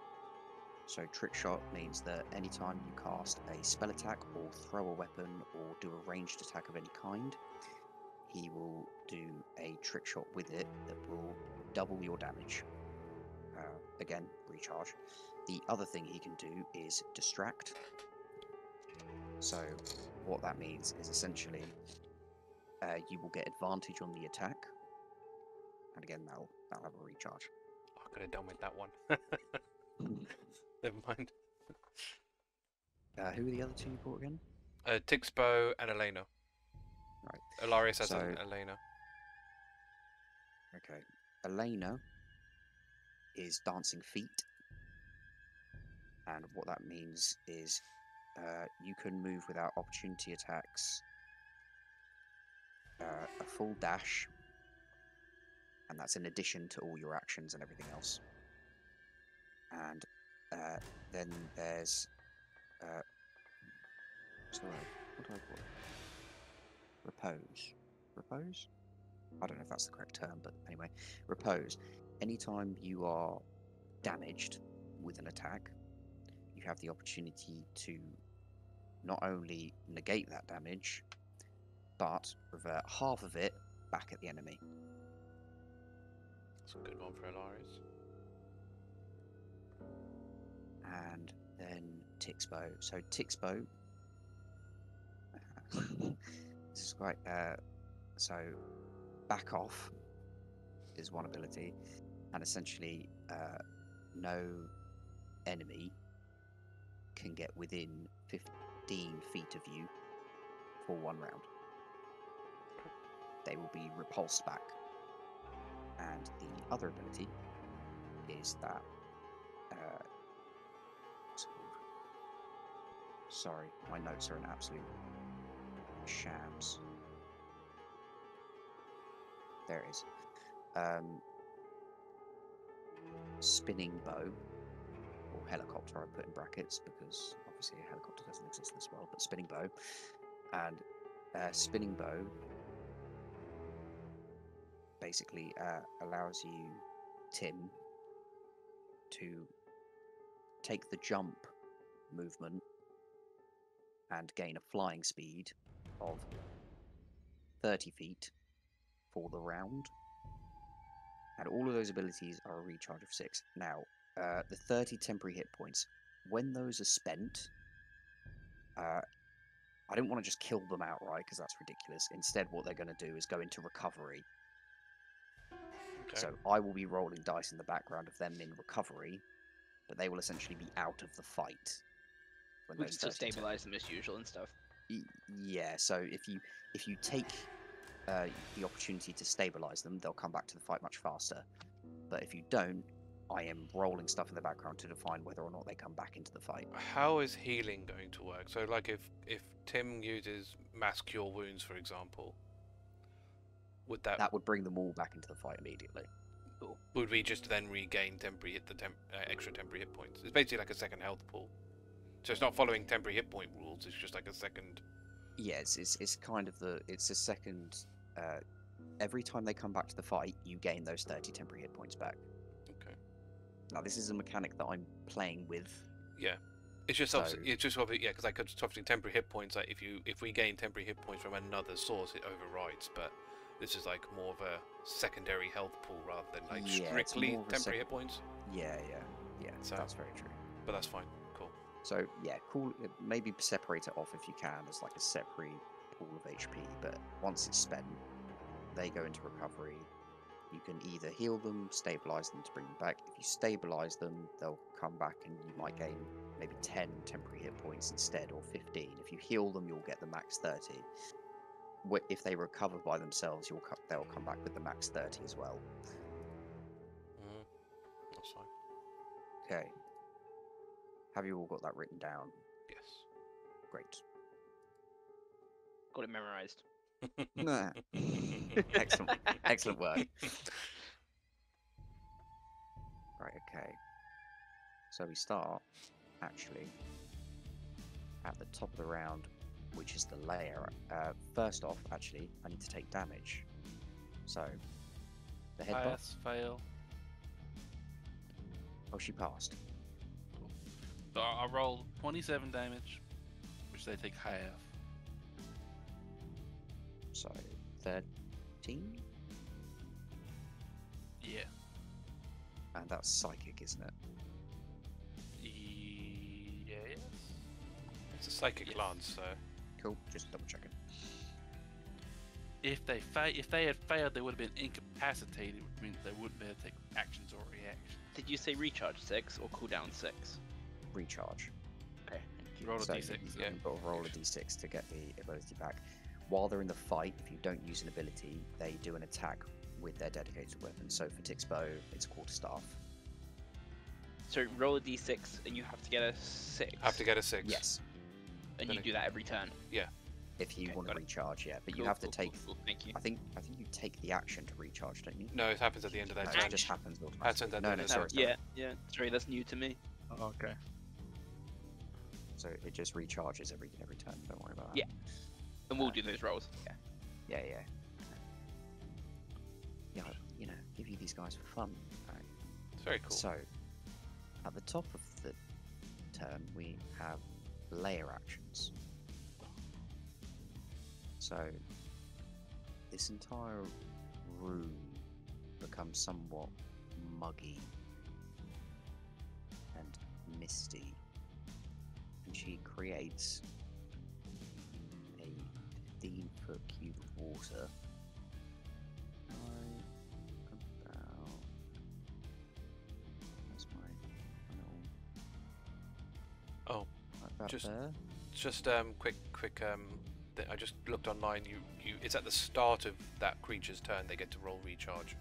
So, Trick Shot means that anytime you cast a spell attack or throw a weapon or do a ranged attack of any kind, he will do a Trick Shot with it that will double your damage. Uh, again, recharge. The other thing he can do is Distract. So, what that means is essentially uh, you will get advantage on the attack. And again, that'll, that'll have a recharge. I could have done with that one. *laughs* Never mind. Uh, who are the other two you brought again? Uh, Tixbo and Elena. Right. Alarias has So- an Elena. Okay. Elena is dancing feet. And what that means is uh, you can move without opportunity attacks, uh, a full dash, and that's in addition to all your actions and everything else. And uh, then there's. Uh, what's? What do I call it? Repose. Repose? I don't know if that's the correct term, but anyway, repose. Anytime you are damaged with an attack, you have the opportunity to not only negate that damage, but revert half of it back at the enemy. That's a good one for Alarias. And then Tixbo. So Tixbo. *laughs* this is quite. Uh, so back off is one ability, and essentially uh, no enemy can get within 15 feet of you for one round. They will be repulsed back. And the other ability is that. Uh? Sorry, my notes are an absolute shams. There it is. Um, spinning bow, or helicopter, I put in brackets because obviously a helicopter doesn't exist in this world, but spinning bow. And uh, spinning bow basically uh, allows you, Tim, to take the jump movement and gain a flying speed of 30 feet for the round. And all of those abilities are a recharge of 6. Now, uh, the 30 temporary hit points, when those are spent, uh, I don't want to just kill them outright because that's ridiculous. Instead, what they're going to do is go into recovery. Okay. So I will be rolling dice in the background of them in recovery, but they will essentially be out of the fight. When We can still 30 temp- stabilize them as usual and stuff. Yeah, so if you if you take uh, the opportunity to stabilize them, they'll come back to the fight much faster. But if you don't, I am rolling stuff in the background to define whether or not they come back into the fight. How is healing going to work? So, like, if if Tim uses mass cure wounds, for example, would that, That would bring them all back into the fight immediately. would we just then regain temporary hit the temp, uh, extra temporary hit points? It's basically like a second health pool. So it's not following temporary hit point rules. It's just like a second. Yes, it's, it's kind of the it's a second. Uh, every time they come back to the fight, you gain those thirty temporary hit points back. Okay. Now this is a mechanic that I'm playing with. Yeah. It's just So- it's just obvi- yeah, because I could obviously temporary hit points. Like if you if we gain temporary hit points from another source, it overrides. But this is like more of a secondary health pool rather than like Yeah, strictly more of a temporary sec- hit points. Yeah, yeah, yeah. So- that's very true. But that's fine. Cool. So yeah, cool. Maybe separate it off if you can as like a separate pool of HP. But once it's spent, they go into recovery. You can either heal them, stabilize them to bring them back. If you stabilize them, they'll come back and you might gain maybe 10 temporary hit points instead, or 15. If you heal them, you'll get the max 30. If they recover by themselves, you'll they'll come back with the max 30 as well. Mm, that's fine. Okay. Have you all got that written down? Yes. Great. Got it memorized. Nah. *laughs* Excellent. Excellent work. Right, okay. So we start, actually, at the top of the round, which is the layer. Uh, first off, actually, I need to take damage. So, the headbutt. Pass, fail. Oh, she passed. So I I roll 27 damage, which they take half. So, 13? Yeah. And that's psychic, isn't it? Yes. It's a psychic Yes. lance, so Cool, just double checking. if they fa- if they had failed, they would have been incapacitated, which means they wouldn't be able to take actions or reactions. Did you say recharge six or cooldown six? Recharge. Okay. you. Roll a so d6. you, yeah. you've got to roll a d6 to get the ability back. While they're in the fight, if you don't use an ability, they do an attack with their dedicated weapon. So for Tixbo, it's a quarterstaff. So roll a d6 and you have to get a six. Have to get a six. Yes, And you do that every turn. Yeah. If you Okay, want to got it. recharge, yeah. But you Cool, have to take. cool, cool, Thank you. I think I think you take the action to recharge, don't you? No, it happens at the end of No, that it just happens Happens automatically. at No, the no, end of sorry, that- sorry. Yeah, yeah. Sorry, that's new to me. Oh, okay. So it just recharges every every turn. Don't worry about that. Yeah. And we'll Uh, do those rolls. Yeah. Yeah, yeah. Yeah, you know, give you these guys for fun. Right? It's very cool. So, at the top of the turn, we have lair actions. So, this entire room becomes somewhat muggy and misty. And she creates 15 foot cube of water. About. Where's my little. Oh, about just- there? Just um, quick, quick. Um, th- I just looked online. You, you. It's at the start of that creature's turn. They get to roll recharge,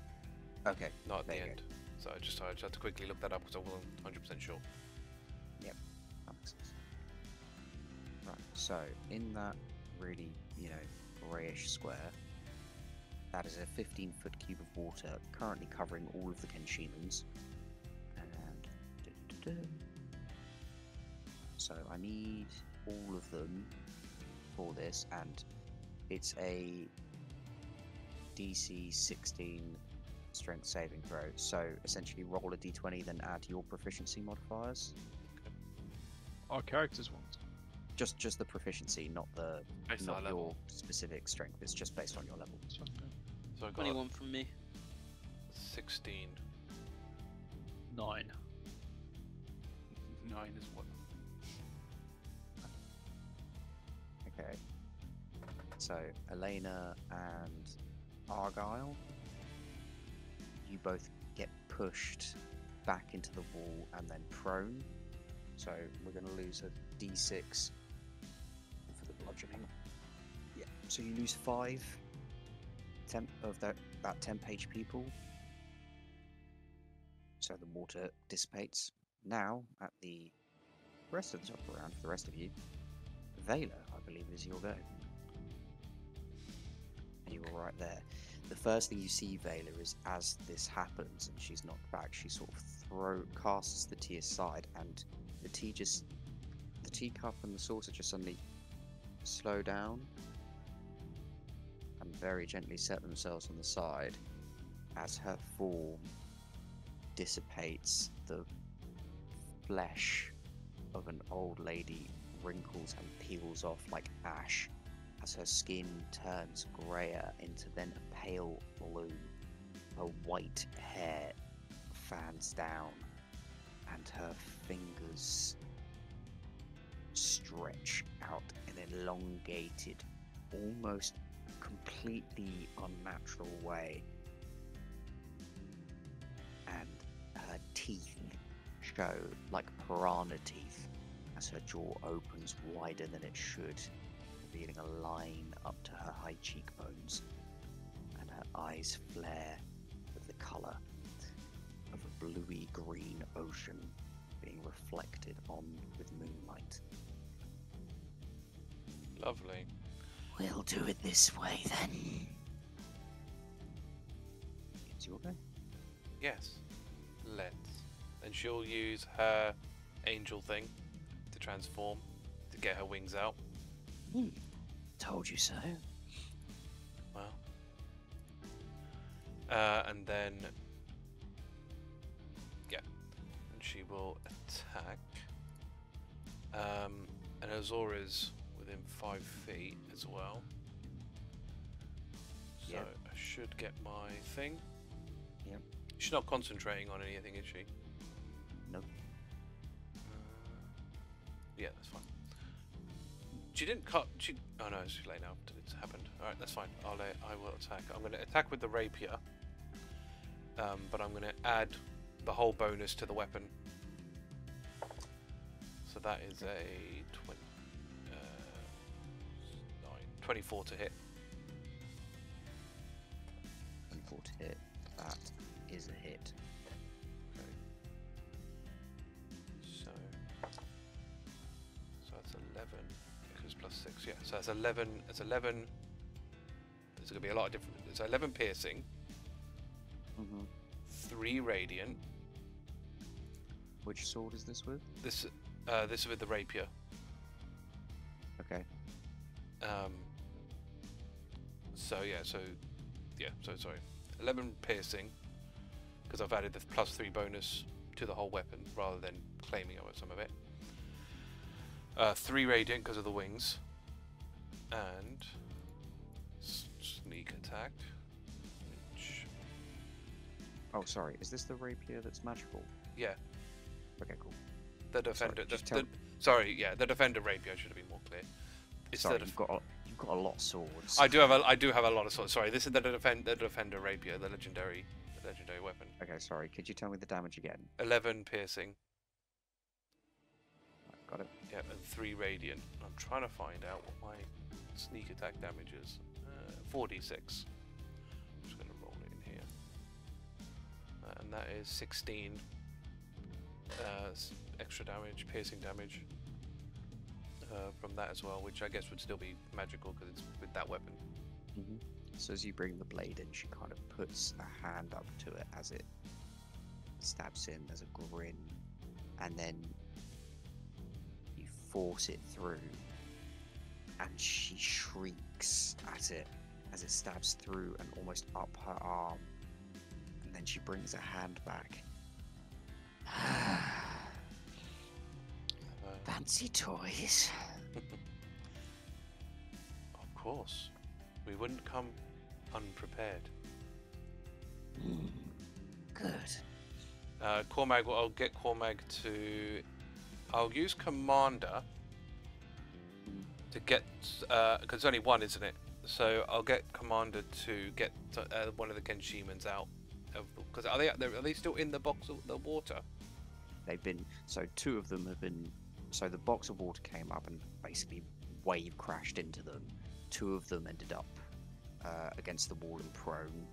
Okay, not at the you go. end. So I just, I just had to quickly look that up because I wasn't 100 percent sure. that makes sense. Right, so in that really, you know, greyish square, that is a 15 foot cube of water currently covering all of the Kenshimans. And. So I need all of them for this, and it's a DC 16 strength saving throw. So essentially, roll a d20, then add your proficiency modifiers. Our characters want. Just just the proficiency, not the Based not your level. specific strength. It's just based on your level. That's. So I got 21 from me. 16. Nine. Nine is what? Okay. So Elena and Argyle, you both get pushed back into the wall and then prone. So we're going to lose a d6 for the bludgeoning. Yeah. So you lose five temp of that that temp HP pool. So the water dissipates. Now at the rest of the top round for the rest of you, Vaela, I believe, is your go. And you were right there. The first thing you see Vaela is as this happens and she's knocked back, she sort of throw casts the tea aside and the tea just the teacup and the saucer just suddenly slow down and very gently set themselves on the side as her form dissipates the flesh of an old lady wrinkles and peels off like ash as her skin turns greyer into then a pale blue. Her white hair fans down and her fingers stretch out an elongated, almost completely unnatural way. And her teeth show like piranha teeth as her jaw opens wider than it should, revealing a line up to her high cheekbones, and her eyes flare with the colour of a bluey green ocean being reflected on with moonlight. Lovely. We'll do it this way then. It's your go. Yes. Let's. And she'll use her angel thing to transform to get her wings out. Hmm. Told you so. Well. Uh, and then. Yeah. And she will attack. Um, and Azora's within five feet as well. So Yep. I should get my thing. Yep. She's not concentrating on anything, is she? Nope. Uh, yeah, that's fine. she didn't cut. She. Oh no, it's too late now. It's happened. All right, that's fine. I'll. Uh, I will attack. I'm going to attack with the rapier. Um, but I'm going to add the whole bonus to the weapon. So that is a 24 to hit. 24 to hit. That is a hit. Okay. So. So that's 11. Because plus 6, yeah. So that's 11. It's 11. There's going to be a lot of different. It's 11 piercing, Mm-hmm. 3 radiant. Which sword is this with? This uh, this is with the rapier. Okay. Um, so yeah, so yeah, so sorry, eleven piercing because I've added the plus three bonus to the whole weapon rather than claiming over some of it. Uh, three radiant because of the wings, and s- sneak attack. Which Oh, sorry. Is this the rapier that's magical? yeah, Okay, cool. the defender. the, just tell- the- sorry, yeah, the defender rapier should have been more clear. It's sorry, the you've got a, you've got a lot of swords. I do have a I do have a lot of swords. Sorry, this is the defend the defender rapier, the legendary the legendary weapon. Okay, sorry. Could you tell me the damage again? Eleven piercing, Got it. yeah, and three radiant. I'm trying to find out what my sneak attack damage is. Uh, 4d6. I'm just going to roll it in here, uh, and that is 16 uh, extra damage, piercing damage. Uh, from that as well, which I guess would still be magical because it's with that weapon. hmm So as you bring the blade in, she kind of puts a hand up to it as it stabs in. There's a grin, and then you force it through, and she shrieks at it as it stabs through and almost up her arm, and then she brings her hand back. *sighs* Uh, Fancy toys. *laughs* Of course. We wouldn't come unprepared. Hmm. Good. Uh, Cormag, I'll get Cormag to. I'll use Commander to get. Because it's only one, isn't it? So I'll get Commander to get uh, one of the Genshimans out. Because are they are they still in the box of the water? They've been so two of them have been so the box of water came up and basically wave crashed into them. Two of them ended up uh, against the wall and prone,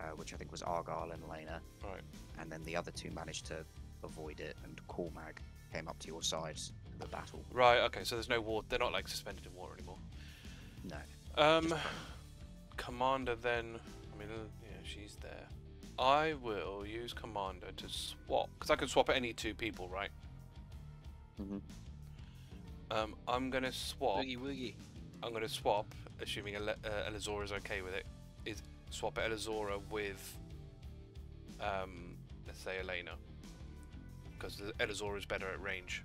uh, which I think was Argyle and Elena, Right. and then the other two managed to avoid it. And Cormag came up to your side of the battle. Right. Okay. So there's no water. They're not like suspended in water anymore. No, Um. Commander then. I mean, uh, yeah, she's there. I will use Commander to swap because I can swap any two people, right? Mhm. Um, I'm gonna swap. Boogie woogie. I'm gonna swap, assuming Ele- uh, Elizora is okay with it. Is swap Elizora with, um, let's say Elena, because Elizora is better at range.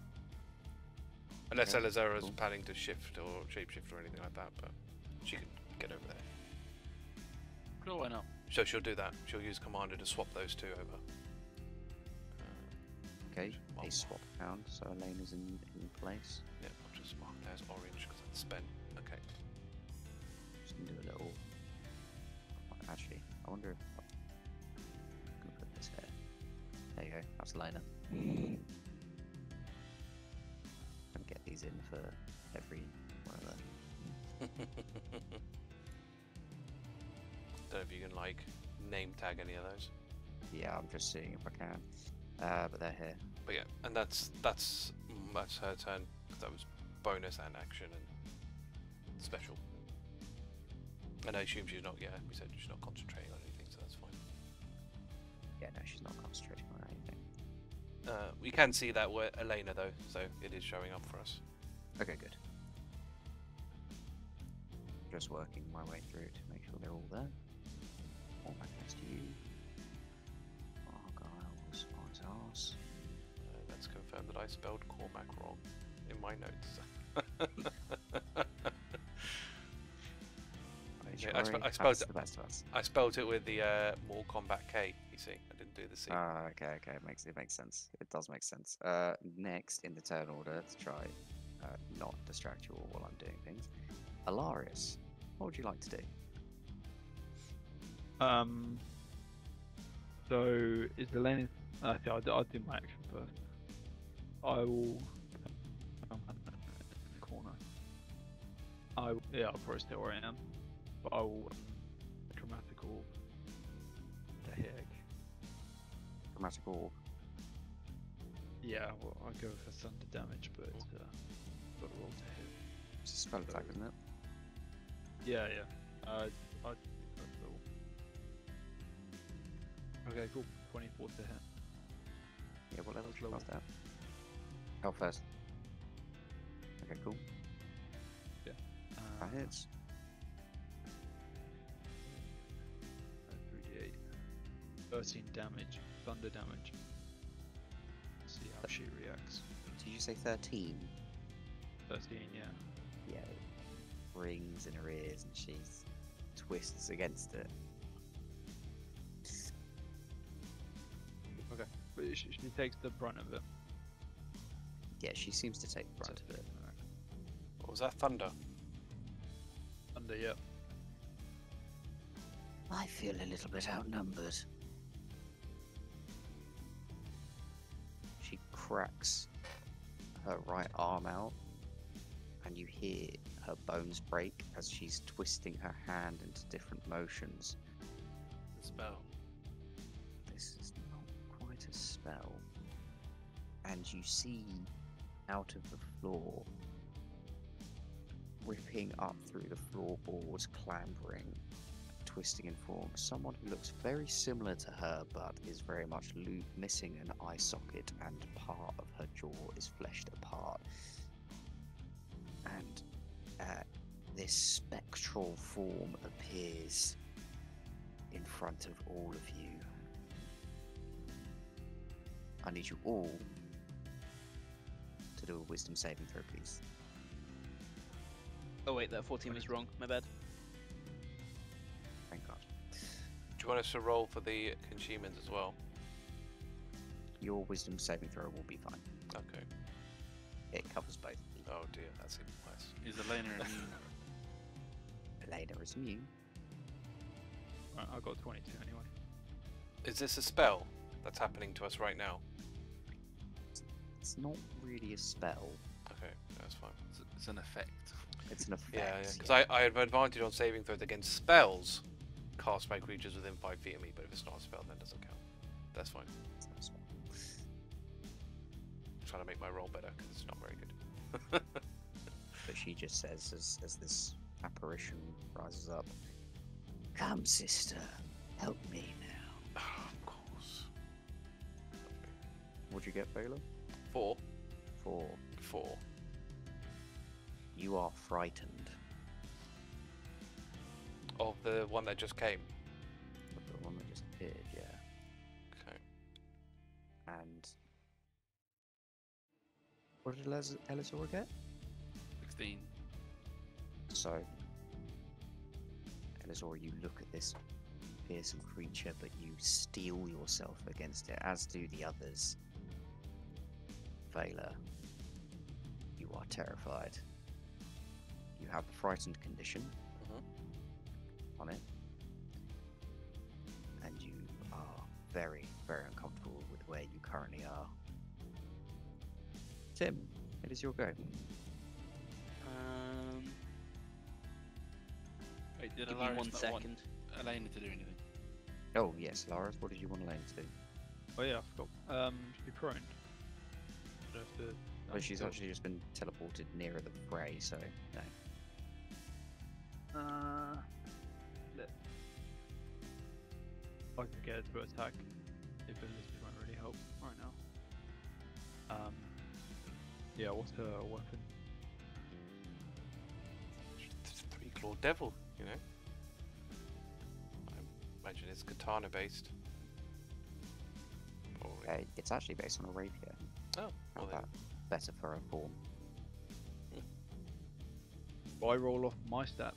Unless Okay, Elizora is cool. planning to shift or shapeshift or anything like that, but she can get over there. Sure, why not? So she'll do that. She'll use Commander to swap those two over. Okay. They swap around, so Elena's in in place. Yeah, I'll just mark that as orange because it's spent. Okay. Just gonna do a little. Actually, I wonder if I'm gonna put this here. There you go. That's Lena. Gonna get these in for every one of them. Don't know if you can like name tag any of those. Yeah, I'm just seeing if I can. Uh, but they're here. But yeah, and that's that's that's her turn that was bonus and action and special. And I assume she's not. Yeah, we said she's not concentrating on anything, so that's fine. Yeah, no, she's not concentrating on anything. Uh, we can see that with Elena though, so it is showing up for us. Okay, good. Just working my way through to make sure they're all there. All back next to you. On. Uh, let's confirm that I spelled Cormac wrong in my notes. *laughs* Yeah, I spe- I spelled it- the best of us. I spelled it with the uh, Mortal Kombat K. You see, I didn't do the C. Ah, okay, okay, it makes it makes sense. It does make sense. Uh, next in the turn order to try uh, not distract you all while I'm doing things. Alarias, what would you like to do? Um. So is the lane? Actually, I'll, do- I'll do my action first. I will. Um, corner. I will- yeah, I'll probably stay where I am, but I will um, dramatical. The heck? Dramatic orb. Yeah, well, I'll go for thunder damage, but it's, uh, got roll to hit. It's a spell attack, isn't it? Yeah, yeah. Uh, I. all. Okay, cool. Twenty-four to hit. Yeah, what level That's did you low. that? Oh, first. Okay, cool. Uh, That hits. 3d8. 13 damage, thunder damage. See how she reacts. Did you say 13? 13, yeah. Yeah. it Rings in her ears and she twists against it. But she, she takes the brunt of it. Yeah, she seems to take the brunt of it. What was that? Thunder. Thunder, yeah. I feel a little bit outnumbered. She cracks her right arm out, and you hear her bones break as she's twisting her hand into different motions. The spell. Spell. And you see out of the floor, ripping up through the floorboards, clambering, twisting in form, someone who looks very similar to her but is very much missing an eye socket and part of her jaw is fleshed apart. And uh, this spectral form appears in front of all of you. I need you all to do a wisdom saving throw, please. Oh wait, that 14 was wrong. My bad. Thank God. Do you want us to roll for the consumers as well? Your wisdom saving throw will be fine. Okay. It covers both. Oh dear, that's even worse. Is Elena immune? *laughs* Elena is immune. Right, I got 22 anyway. Is this a spell that's happening to us right now? It's not really a spell. Okay, that's fine. It's, it's an effect. It's an effect. Yeah, yeah. Because I, I have advantage on saving throws against spells cast by creatures within five feet of me, but if it's not a spell, then it doesn't count. That's fine. It's not a spell. I'm trying to make my roll better because it's not very good. *laughs* But she just says as, as this apparition rises up, Come, sister, help me now. *sighs* *laughs* What'd you get, Baylor? Four. Four. Four. You are frightened. Of the one that just came. of The one that just appeared, yeah. Okay. And. What did Eliz- Elizor get? 16. So, Elizor, you look at this fearsome creature, but you steel yourself against it, as do the others. Vaela, you are terrified. You have the frightened condition Mhm. on it, and you are very, very uncomfortable with where you currently are. Tim, it is your go. Um, Wait, did give me one second. one want Elena to do anything? Oh yes, Laras, what did you want Elaine to do? Oh yeah, I forgot. Um, should be prone. Should have to. Well, um, she's go- actually just been teleported nearer the fray, so no. Uh, let. I can get her to attack. If Elizabeth won't really help right now. Um. Yeah, what's her weapon? Three clawed devil, you know. I imagine it's katana based. Probably. Uh, it's actually based on a rapier. Oh, well about better for a form? I roll off my stat?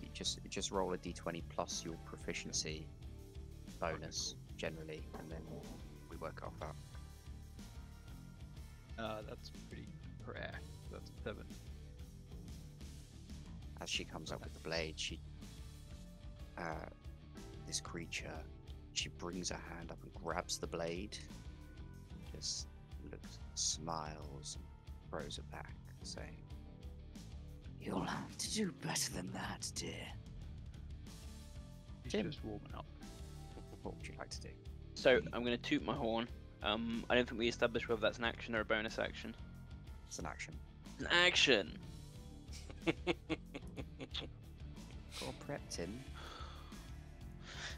You just you just roll a d20 plus your proficiency bonus generally, and then we work off that. Uh, that's pretty. So that's seven. As she comes up with the blade, she, uh, this creature, she brings her hand up and grabs the blade. Just looks, smiles, and throws it back, saying, "You'll have to do better than that, dear." He's Jim. just warming up. What would you like to do? So I'm gonna toot my horn. Um, I don't think we established whether that's an action or a bonus action. It's an action. An action. Got a prep, Tim.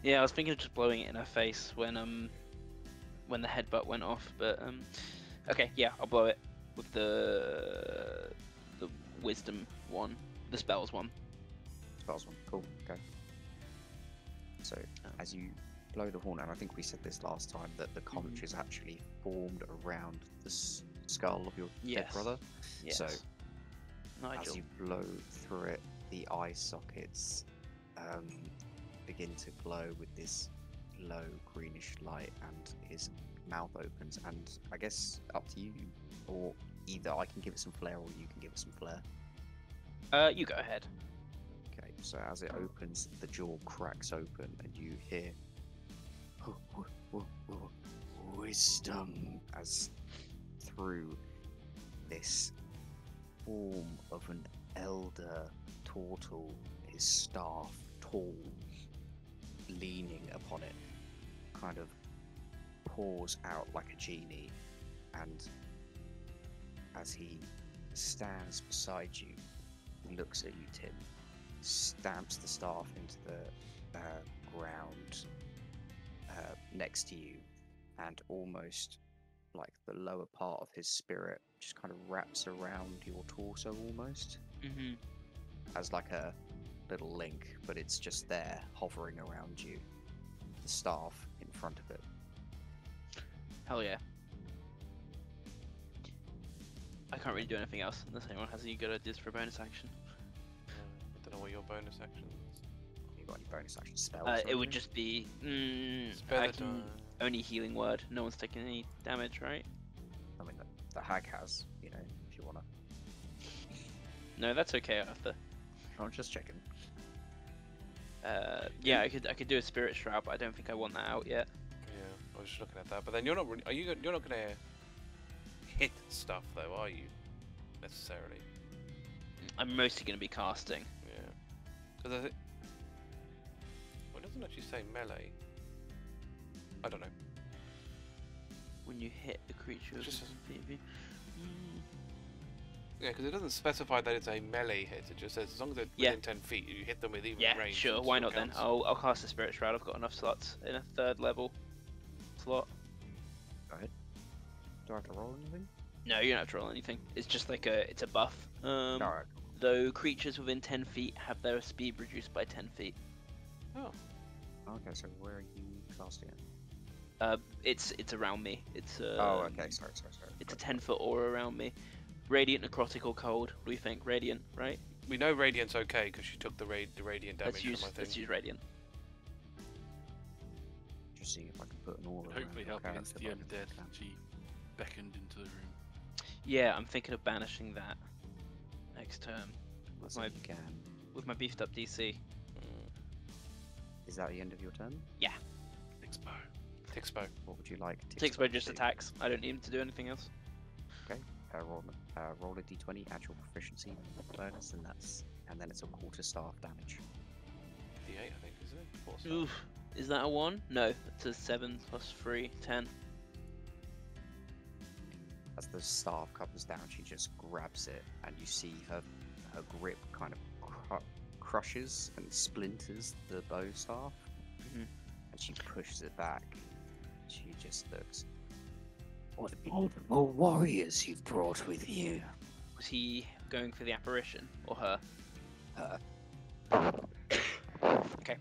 Yeah, I was thinking of just blowing it in her face when um when the headbutt went off, but um okay, yeah, I'll blow it with the the wisdom one, the spells one. Spells one. Cool. Okay. So as you blow the horn, and I think we said this last time that the conch is actually formed around the s- skull of your dead brother. Yes. So as you blow through it, the eye sockets um, begin to glow with this low greenish light, and his mouth opens. And I guess up to you, or either I can give it some flair, or you can give it some flair. Uh, you go ahead. Okay, so as it opens, the jaw cracks open, and you hear "Hu- hu- hu- hu- wisdom as through this form of an elder turtle, his staff tall, leaning upon it, kind of pours out like a genie, and as he stands beside you, looks at you, Tim, stamps the staff into the uh, ground uh, next to you, and almost like the lower part of his spirit just kind of wraps around your torso almost Mm-hmm. as like a little link, but it's just there hovering around you. The staff front of it. Hell yeah. I can't really do anything else unless anyone has any good ideas for a bonus action. Uh, I don't know what your bonus action is. You got any bonus action spells? Uh, it would just be mm, Spell I can only healing word. No one's taking any damage, right? I mean, the, the hag has. You know, if you wanna. No, that's okay, Arthur. I'm just checking. Uh, yeah, I could I could do a spirit shroud, but I don't think I want that out yet. Yeah, I was just looking at that. But then you're not. Really, are you? You're not gonna hit stuff though, are you? Necessarily. I'm mostly going to be casting. Yeah. Because I think. Well, it doesn't actually say melee. I don't know. When you hit the creature within Just- 10 Yeah, because it doesn't specify that it's a melee hit. It just says as long as it's Yeah. within ten feet, you hit them with even Yeah, range. sure. Why still not then? I'll I'll cast the spirit shroud. I've got enough slots in a third level slot. Do I have to roll anything? No, you don't have to roll anything. It's just like a it's a buff. Um, Alright. though creatures within 10 feet have their speed reduced by 10 feet. Oh, Okay, so where are you casting it? Uh, it's it's around me. It's uh, oh, okay. Sorry, sorry, sorry. It's a 10 foot aura around me. Radiant, necrotic, or cold. What do you think? Radiant, right? we know radiant's okay because she took the ra- the radiant damage let's use from my let's use radiant. Just seeing if I can put an aura. Hopefully around help the against the character, but I undead. She beckoned into the room. Yeah, I'm thinking of banishing that next turn with my you can. with my beefed up DC. Is that the end of your turn? Yeah. Expo. Tixpo. What would you like? Takes Tixbo by to just attacks. I don't need him to do anything else. Uh, roll, uh, roll a d20 actual proficiency bonus, and that's and then it's a quarter staff damage. D8, I think, isn't it? Four star. Oof. Is that a one? No, it's a seven plus three, ten. As the staff comes down, she just grabs it, and you see her her grip kind of cru- crushes and splinters the bow staff, Mhm. and she pushes it back. She just looks. What multiple warriors you've brought with you? Was he going for the apparition or her? Her. Okay.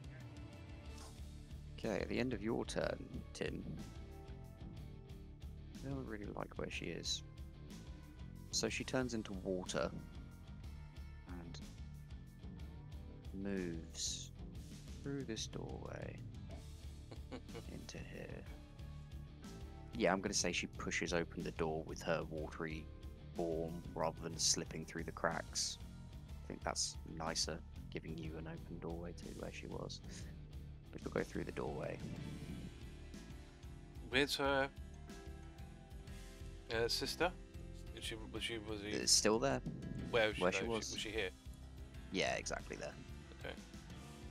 Okay, at the end of your turn, Tim. I don't really like where she is. So she turns into water and moves through this doorway *laughs* into here. Yeah, I'm gonna say she pushes open the door with her watery form rather than slipping through the cracks. I think that's nicer, giving you an open doorway to where she was. But you'll go through the doorway. Where's her uh, sister? Is she was she was he, It's still there. where was she, where she was. was she here? Yeah, exactly there. Okay.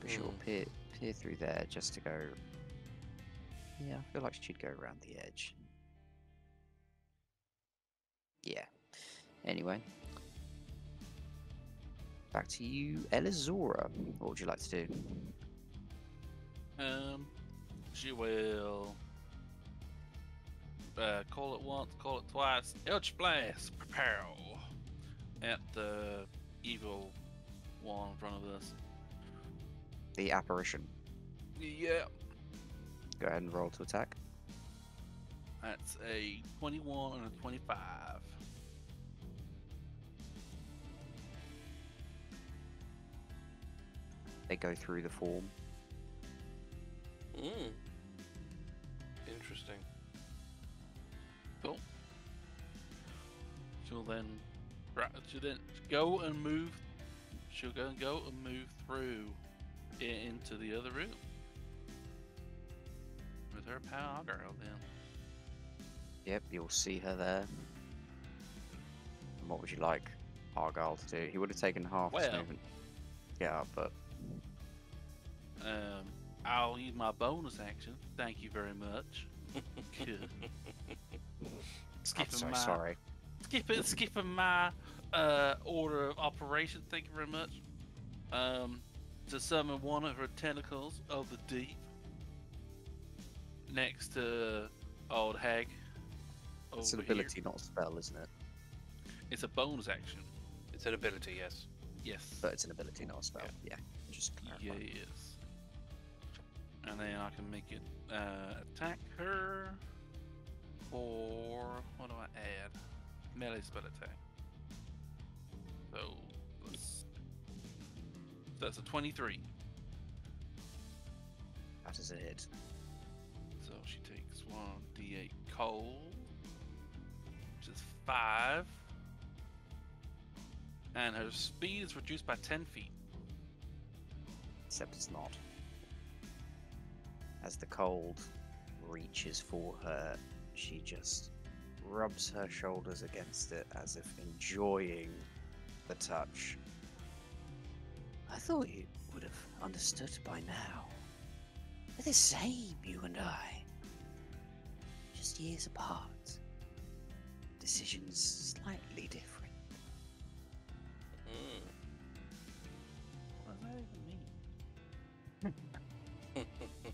But she'll Mm. peer, peer through there just to go. Yeah, I feel like she'd go around the edge. Yeah. Anyway. Back to you, Elizora. What would you like to do? Um, she will uh, call it once, call it twice. Eldritch Blast, prepare at the evil one in front of us. The apparition. Yeah, Go ahead and roll to attack. that's a 21 and a 25. They go through the form. Mm. Interesting. Cool. She'll then, right, she'll then go and move. She'll go and go and move through i- into the other room with her pal girl. Then Yep, you'll see her there. And what would you like Argyle to do? He would have taken half his Well- movement. Yeah, but um, I'll use my bonus action. Thank you very much. *laughs* Skipping so my sorry. skipping skipping my uh, order of operation. Thank you very much. Um, to summon one of her tentacles of the deep next to old hag. It's an over here. ability, not a spell, isn't it? It's a bonus action. It's an ability, yes. Yes. But it's an ability, not a spell. Yeah. Just to clarify. Yes. And then I can make it uh, attack her for what do I add? Melee spell attack. So let's. So that's a twenty-three. That is a hit. One d8 cold, which is five, and her speed is reduced by ten feet. Except it's not. As the cold reaches for her, she just rubs her shoulders against it as if enjoying the touch. I thought you would have understood by now. We're the same, you and I. Just years apart. Decisions slightly different. Mm. What does that even mean? *laughs*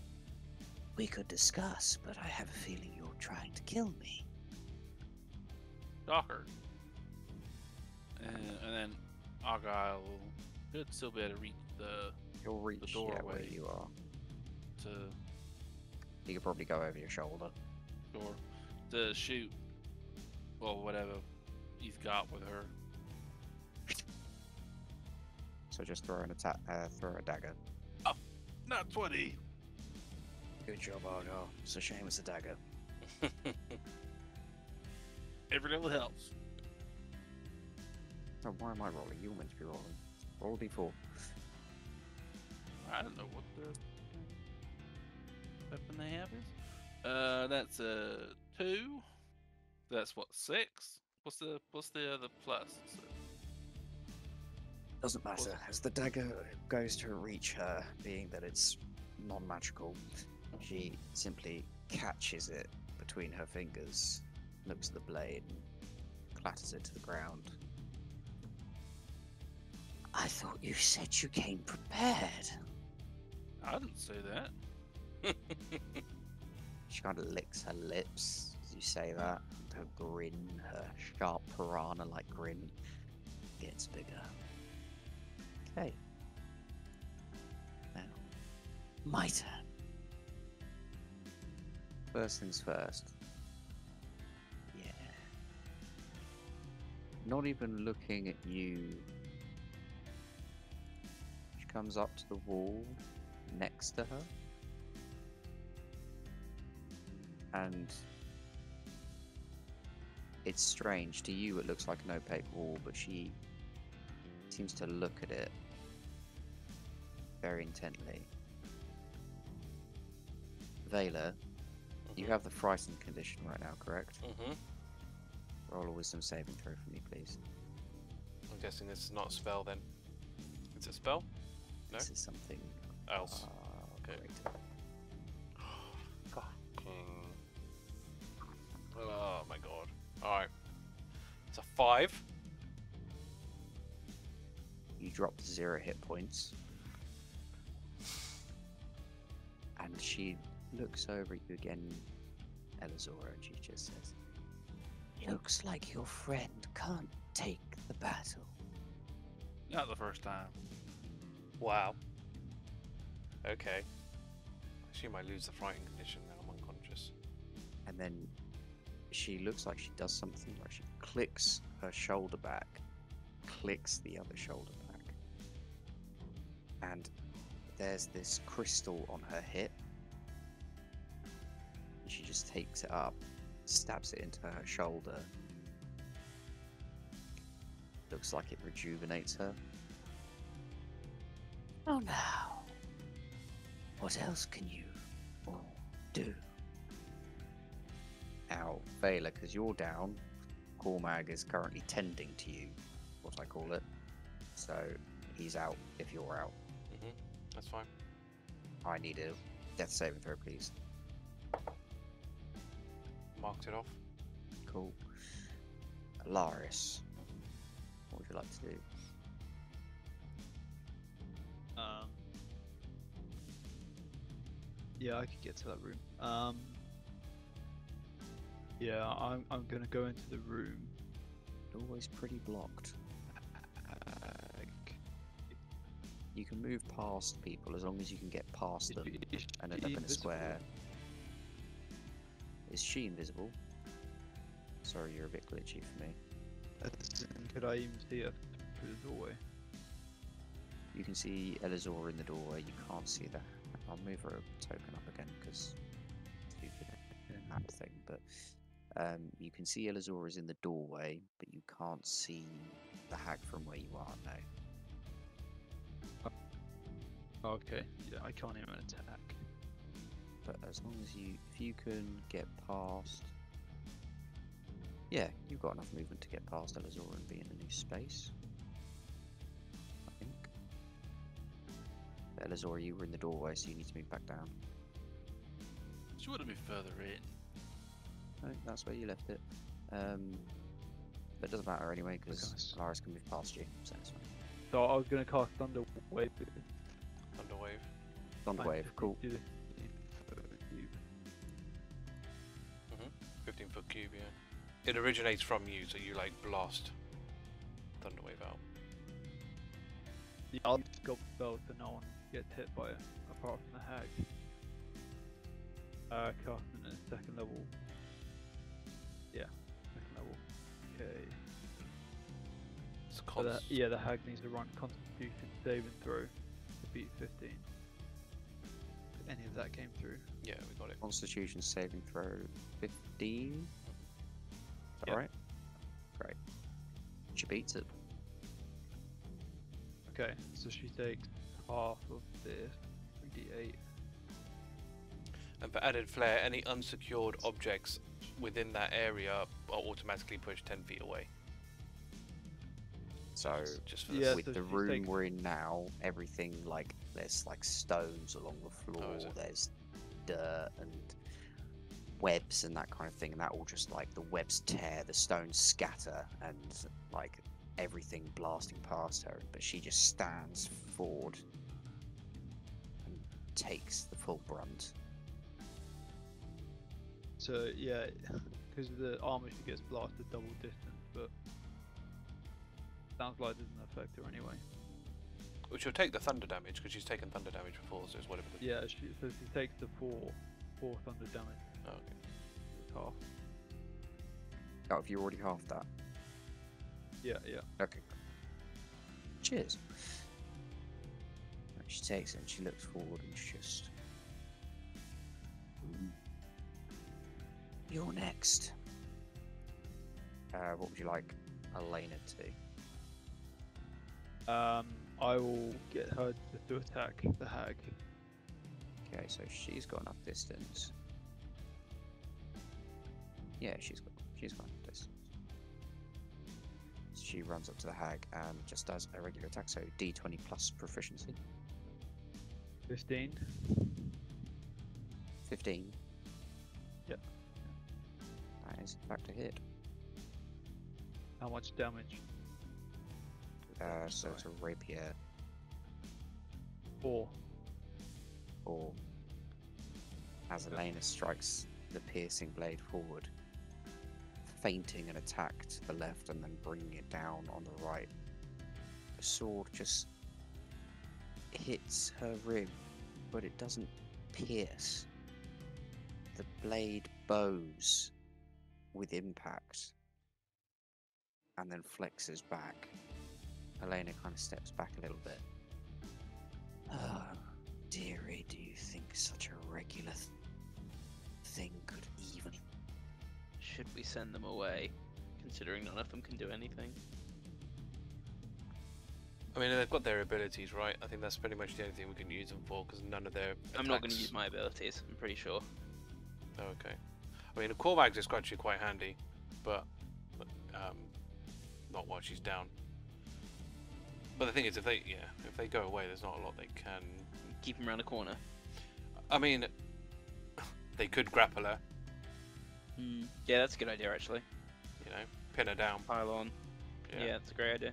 We could discuss, but I have a feeling you're trying to kill me. Docker. And, and then Argyle could still be able to reach the You'll reach the yeah, where doorway. you are. to You could probably go over your shoulder. Door to shoot or whatever he's got with her. So just throw an attack, uh, throw a dagger. Oh, Not twenty. Good job, Argo. It's a shame it's a dagger. *laughs* Every level helps. So why am I rolling? You were meant to be rolling. Roll d4. I don't know what the weapon they have is. Uh, that's a two. That's what six. What's the what's the other plus? So, Doesn't Was- matter. As the dagger goes to reach her, being that it's non magical, she simply catches it between her fingers, looks at the blade, and clatters it to the ground. I thought you said you came prepared. I didn't say that. *laughs* She kind of licks her lips as you say that. Her grin, her sharp piranha like grin, gets bigger. Okay. Now, my turn. First things first. Yeah. Not even looking at you. She comes up to the wall next to her. And it's strange to you. It looks like an opaque wall, but she seems to look at it very intently. Vaela, you have the frightened condition right now, correct? Mm-hmm. Roll a wisdom saving throw for me, please. I'm guessing this is not a spell then. It's a spell? No? This is something Else. uh, okay. greater. Five. You drop zero hit points. And she looks over at you again, Elizora, and she just says, Looks like your friend can't take the battle. Not the first time. Wow. Okay. I assume I lose the frightened condition now I'm unconscious. And then she looks like she does something where she clicks her shoulder back, clicks the other shoulder back. And there's this crystal on her hip. She just takes it up, stabs it into her shoulder. Looks like it rejuvenates her. Oh, now. What else can you all do? Now, Vaela, because you're down, Cormag is currently tending to you, what I call it. So he's out if you're out. Mm-hmm. That's fine. I need a death saving throw, please. Marked it off. Cool. Laris, what would you like to do? Um, yeah, I could get to that room. Um, yeah, I'm I'm gonna go into the room. Always pretty blocked. You can move past people as long as you can get past them Is and end up in a invisible? square. Is she invisible? Sorry, you're a bit glitchy for me. As in, Could I even see her through the doorway? You can see Elizor in the doorway. You can't see the. I'll move her token up again because stupid map thing. But um, you can see Elizor is in the doorway, but you can't see the hag from where you are now. Okay, yeah, I can't even attack. But as long as you, if you can get past, yeah, you've got enough movement to get past Elizor and be in a new space. I think. But Elizor, you were in the doorway, so you need to move back down. She would have been further in. No, that's where you left it. Um, but it doesn't matter anyway because Nice. Laris can move past you. So it's fine. So I was gonna cast Thunder Wave. Thunderwave. Thunderwave, cool. Do the- 15 foot cube, yeah. It originates from you, so you like blast Thunder Wave out. Yeah, I'll just go spell so no one gets hit by it, apart from the hag. Uh, casting at second level. Okay. It's So the, const- yeah, the hag needs to run Constitution saving throw to beat 15. If any of that came through. Yeah, we got it. Constitution saving throw 15. Yep. Alright. Great. She beats it. Okay, so she takes half of this 3d8. And for added flair, any unsecured objects within that area are automatically pushed 10 feet away. So Just for the Yeah, with so the room taking- we're in now, everything like there's like stones along the oh, floor, Oh, there's dirt and webs and that kind of thing, and that all just like the webs tear, the stones scatter, and like everything blasting past her. But she just stands forward and takes the full brunt. So yeah, *laughs* because the armor she gets blasted double distance, but sounds like it doesn't affect her anyway. Which will take the thunder damage, because she's taken thunder damage before, so it's whatever the. Yeah, she, so she takes the four, four thunder damage. Oh, okay. It's half. Oh, if you already halved that. Yeah, yeah. Okay. Cheers. She takes it and she looks forward and she just. "Hmm. You're next. Uh, what would you like Elena to do? Um, I will get her to, to attack the hag. Okay, so she's got enough distance. Yeah, she's got she's got enough distance. She runs up to the hag and just does a regular attack, so D20 plus proficiency. 15. 15. Yep. That is back to hit. How much damage? Uh, so it's a rapier Four. or as Elena strikes the piercing blade forward, feinting an attack to the left and then bringing it down on the right. The sword just hits her rib, but it doesn't pierce. The blade bows with impact and then flexes back. Elena kind of steps back a little bit. Oh, dearie, do you think such a regular th- thing could even. Should we send them away, considering none of them can do anything? I mean, they've got their abilities, right? I think that's pretty much the only thing we can use them for, because none of their. I'm not going to use my abilities. I'm pretty sure. Oh, okay. I mean, the callback is actually quite handy, but um, not while she's down. But the thing is, if they yeah, if they go away, there's not a lot they can. Keep them around the corner. I mean, *laughs* they could grapple her, Hmm. Yeah, that's a good idea actually. you know, pin her down. Pile on. Yeah. Yeah, that's a great idea.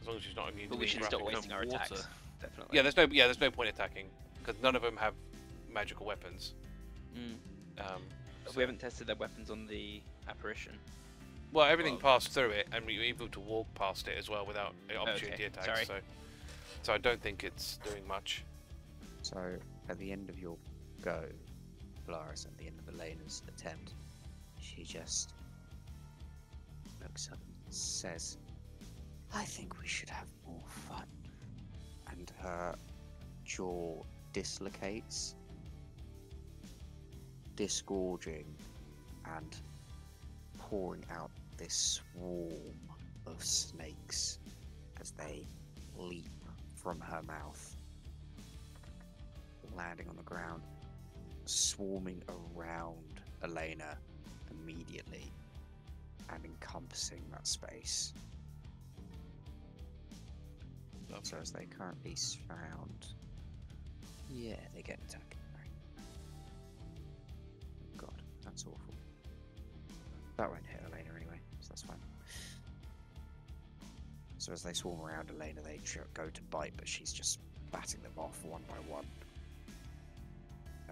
As long as she's not immune But to we should stop wasting our water. attacks. Definitely. Yeah, there's no yeah, there's no point attacking because none of them have magical weapons. Mm. Um, so- We haven't tested their weapons on the apparition. Well, everything Well- passed through it, and we were able to walk past it as well without opportunity Okay, attacks. sorry. So, so I don't think it's doing much. So, at the end of your go, Polaris, at the end of Elena's attempt, she just looks up and says, I think we should have more fun. And her jaw dislocates, disgorging and pouring out this swarm of snakes as they leap from her mouth landing on the ground, swarming around Elena immediately and encompassing that space. So as they currently surround, yeah, they get attacked. That's awful. That won't hit Elena anyway, so that's fine. So as they swarm around Elena, they go to bite, but she's just batting them off one by one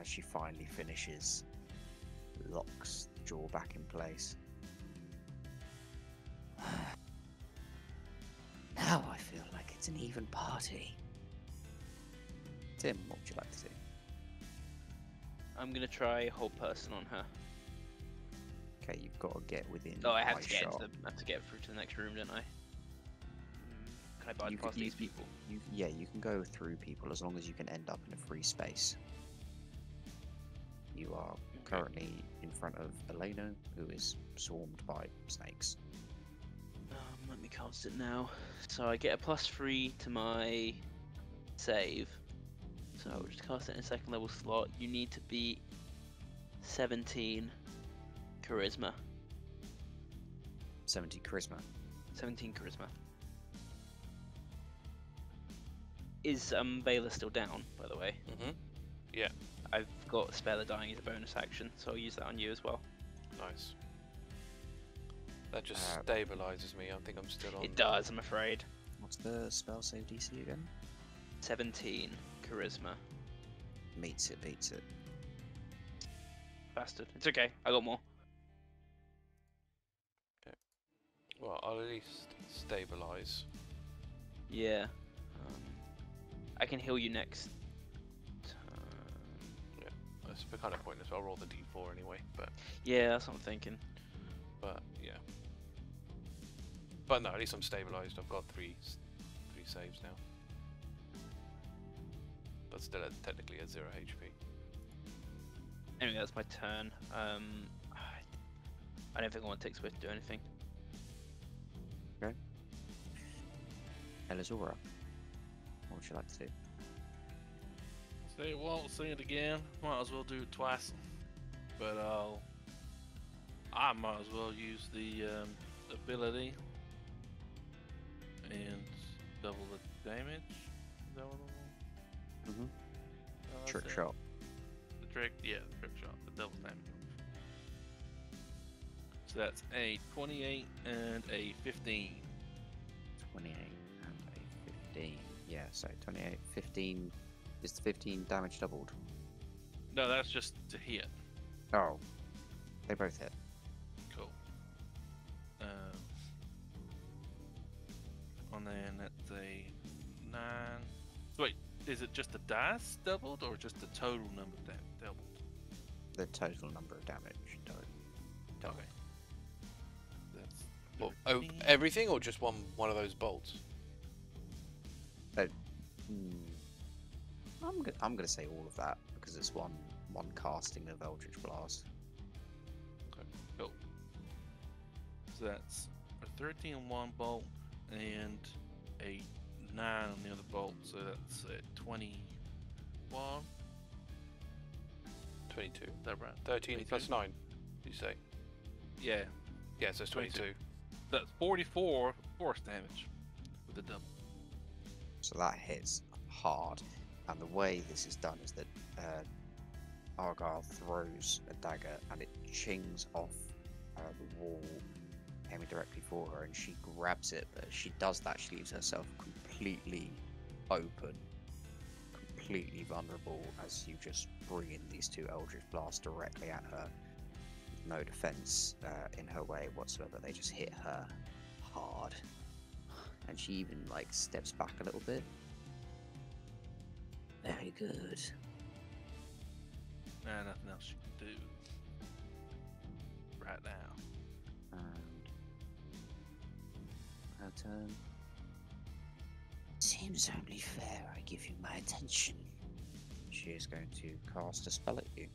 as she finally finishes, locks the jaw back in place. *sighs* now I feel like it's an even party. Tim, what would you like to do? I'm gonna try Hold Person on her. Okay, you've got to get within. Oh, I have to get shot. into the, I have to get through to the next room, don't I? Mm, Can I You bypass you- these people? You, yeah, you can go through people as long as you can end up in a free space. You are currently in front of Elena, who is swarmed by snakes. Um, let me cast it now. So I get a plus three to my save. So I'll just cast it in a second level slot. You need to be 17 charisma. 17 charisma. 17 charisma. Is um Baylor still down, by the way? Mm-hmm. Yeah. I've got spare the dying as a bonus action, so I'll use that on you as well. Nice. That just Uh, stabilizes me. I think I'm still on. It does, I'm afraid. What's the spell save DC again? 17 charisma. Meets it, beats it. Bastard. It's okay, I got more. Okay. Well, I'll at least stabilize. Yeah. Um, I can heal you next. turn. It's kind of pointless. I'll roll the d4 anyway. But Yeah, that's what I'm thinking. but yeah. But no, at least I'm stabilized. I've got three three saves now. But still, at, technically at zero HP. Anyway, that's my turn. Um, I- I don't think I want to take Swift to do anything. Okay. Elizora, what would you like to do? Say it once, say it again. Might as well do it twice. But I'll. I might as well use the um, ability and double the damage. Is that what Mhm. Oh, Trick shot. The trick, yeah, the trick shot, the double damage. So that's a 28 and a 15. 28 and a 15. Yeah, so 28, 15. Is the 15 damage doubled? No, that's just to hit. Oh, they both hit. Cool. Um, and then that's a nine. Wait, is it just the dice doubled or just the total number da- doubled? The total number of damage. do- doubled. Okay. That's Well, oh, everything or just one one of those bolts? Hmm. I'm go- I'm gonna say all of that because it's one one casting of Eldritch Blast. Cool. So that's a 13 on one bolt and a 9 on the other bolt. So that's a 21. Twenty-two. Is that right? 13 plus 22. 9, you say? Yeah. Yeah, so it's 22. 22. That's 44 force damage with the double. So that hits hard. And the way this is done is that uh, Argyle throws a dagger and it chings off uh, the wall, aiming directly for her, and she grabs it. But as she does that, she leaves herself completely open, completely vulnerable as you just bring in these two Eldritch Blasts directly at her. No defense uh, in her way whatsoever. They just hit her hard. And she even like steps back a little bit very good. Nah, nothing else you can do. Right now. And her turn. Seems only fair I give you my attention. She is going to cast a spell at you.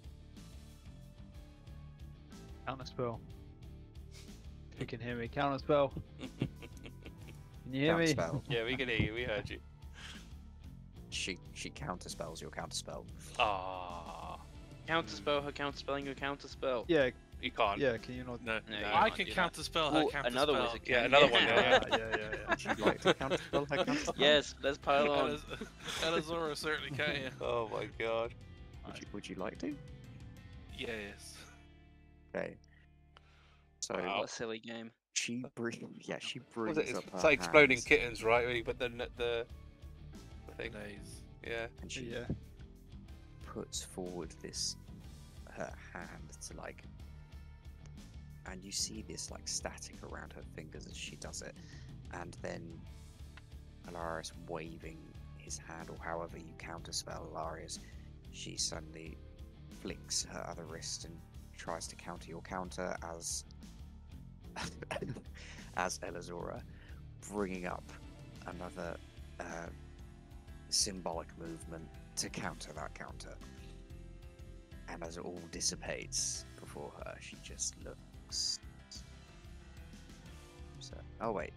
Counter spell. You can hear me. Counter spell. Can you hear me? Counterspell. *laughs* yeah, we can hear you. We heard you. She she counterspells your counterspell. Ah, Counterspell her counterspelling your counterspell. Yeah, you can't. yeah. Can you not? No, No, you I can't can do counter spell her Ooh, counter another spell. wizard Yeah, another one, yeah, Ah, yeah, yeah, yeah. *laughs* Would you like to counterspell her counterspell? Yes, let's pile on. *laughs* Elizora certainly can. *laughs* Oh my god. Would you, would you like to? Yes. Okay. So Wow. What a silly game. she brings yeah she What brings it? up It's, her it's like exploding hands kittens, right? When you put the the, the thing. Days. Yeah. and she Yeah. puts forward this her hand to like and you see this like static around her fingers as she does it and then Alarias waving his hand or however you counterspell Alarias she suddenly flicks her other wrist and tries to counter your counter as *laughs* as Elizora bringing up another uh, symbolic movement to counter that counter. And as it all dissipates before her, she just looks. So, oh wait,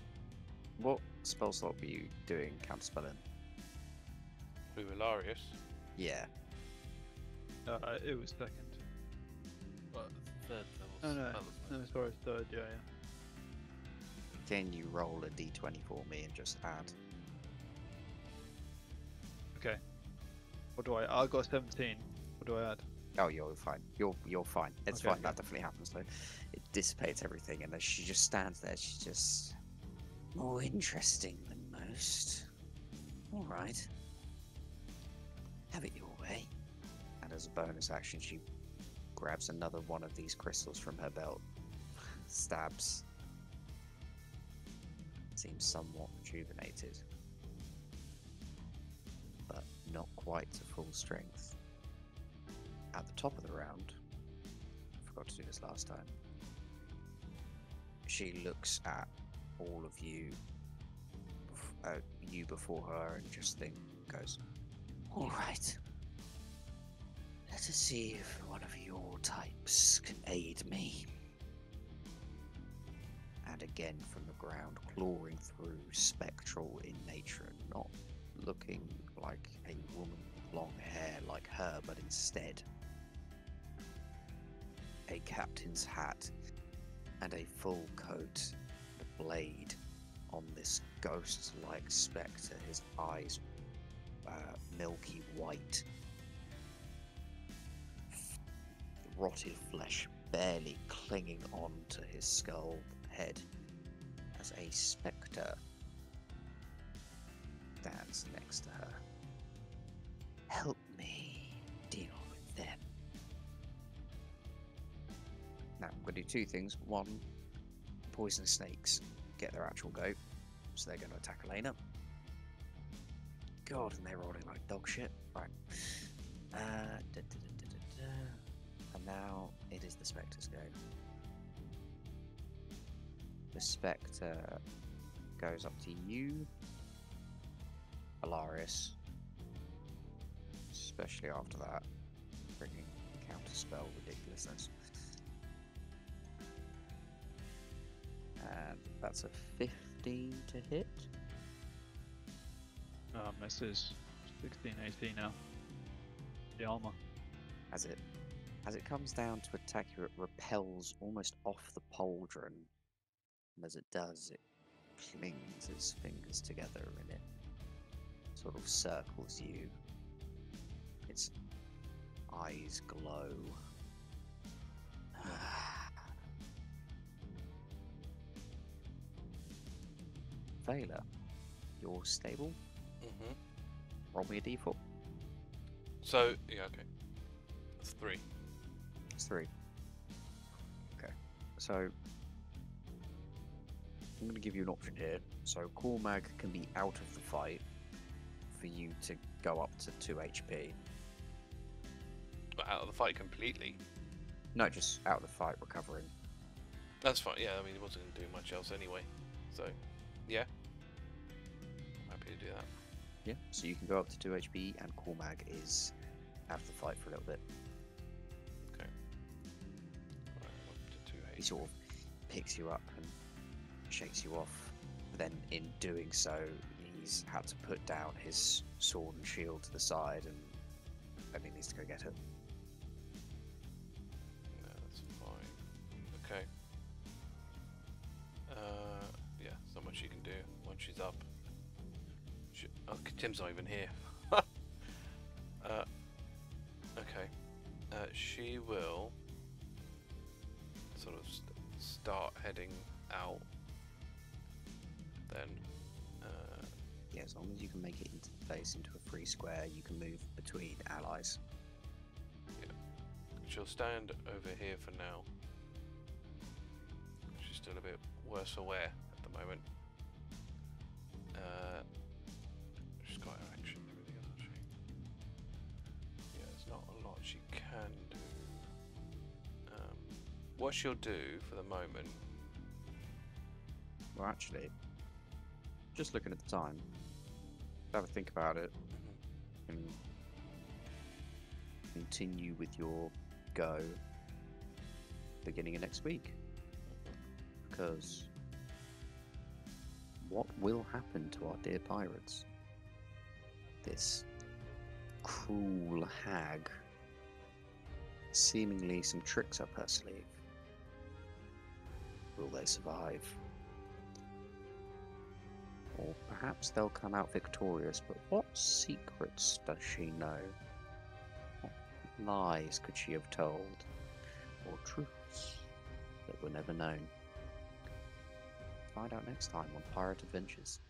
what spell slot were you doing counterspelling? Who Hilarious. Yeah, Uh, it was second. But third No, levels. no, others, no, mate. sorry, third. Yeah, yeah. can you roll a d20 for me and just add? Okay. What do I? I got 17. What do I add? Oh, you're fine. You're you're fine. It's Okay, fine. okay. That definitely happens. So it dissipates everything, and then she just stands there, she's just more interesting than most. All right. Have it your way. And as a bonus action, she grabs another one of these crystals from her belt, stabs. Seems somewhat rejuvenated, but not quite to full strength at the top of the round, I forgot to do this last time, she looks at all of you, uh, you before her, and just think, goes, All right. Let us see if one of your types can aid me. and again from the ground, clawing through, spectral in nature, not looking like a woman with long hair like her, but instead a captain's hat and a full coat, the blade on this ghost like spectre, his eyes uh, milky white. Rotted flesh barely clinging on to his skull head as a spectre stands next to her. Help me deal Now, I'm going to do two things. One, poison snakes get their actual go, so they're going to attack Elena. God, and they're rolling like dog shit. Right. Uh, da, da, da. And now it is the Spectre's go. The Spectre goes up to you, Alarias. Especially after that. Bringing counterspell ridiculousness. And that's a 15 to hit. Uh, misses 16, 18 now. The armor. As it as it comes down to attack you, it repels almost off the pauldron. And as it does, it clings its fingers together and it sort of circles you. Its eyes glow. Vaela, you're stable. Mm-hmm. Roll me a d4. So yeah, okay. That's three. It's three. Okay. So I'm going to give you an option here. So Cormag can be out of the fight for you to go up to two HP. But out of the fight completely. No, just out of the fight, recovering. That's fine. Yeah, I mean, he wasn't going to do much else anyway. So, yeah. Happy to do that. Yeah. So you can go up to two HP, and Cormag is out of the fight for a little bit. To two He sort of picks you up and shakes you off. Then, in doing so, he's had to put down his sword and shield to the side, and then he needs to go get it. Free square, you can move between allies. she'll stand over here for now. She's still a bit worse for wear at the moment. Uh, she's got her action and everything, hasn't she? Yeah, there's not a lot she can do. Um, what she'll do for the moment. Well, actually, just looking at the time, have a think about it and continue with your go beginning of next week. Because what will happen to our dear pirates? This cruel hag, seemingly some tricks up her sleeve. Will they survive? Or perhaps they'll come out victorious, but what secrets does she know? What lies could she have told? Or truths that were never known? Find out next time on Pirate Adventures.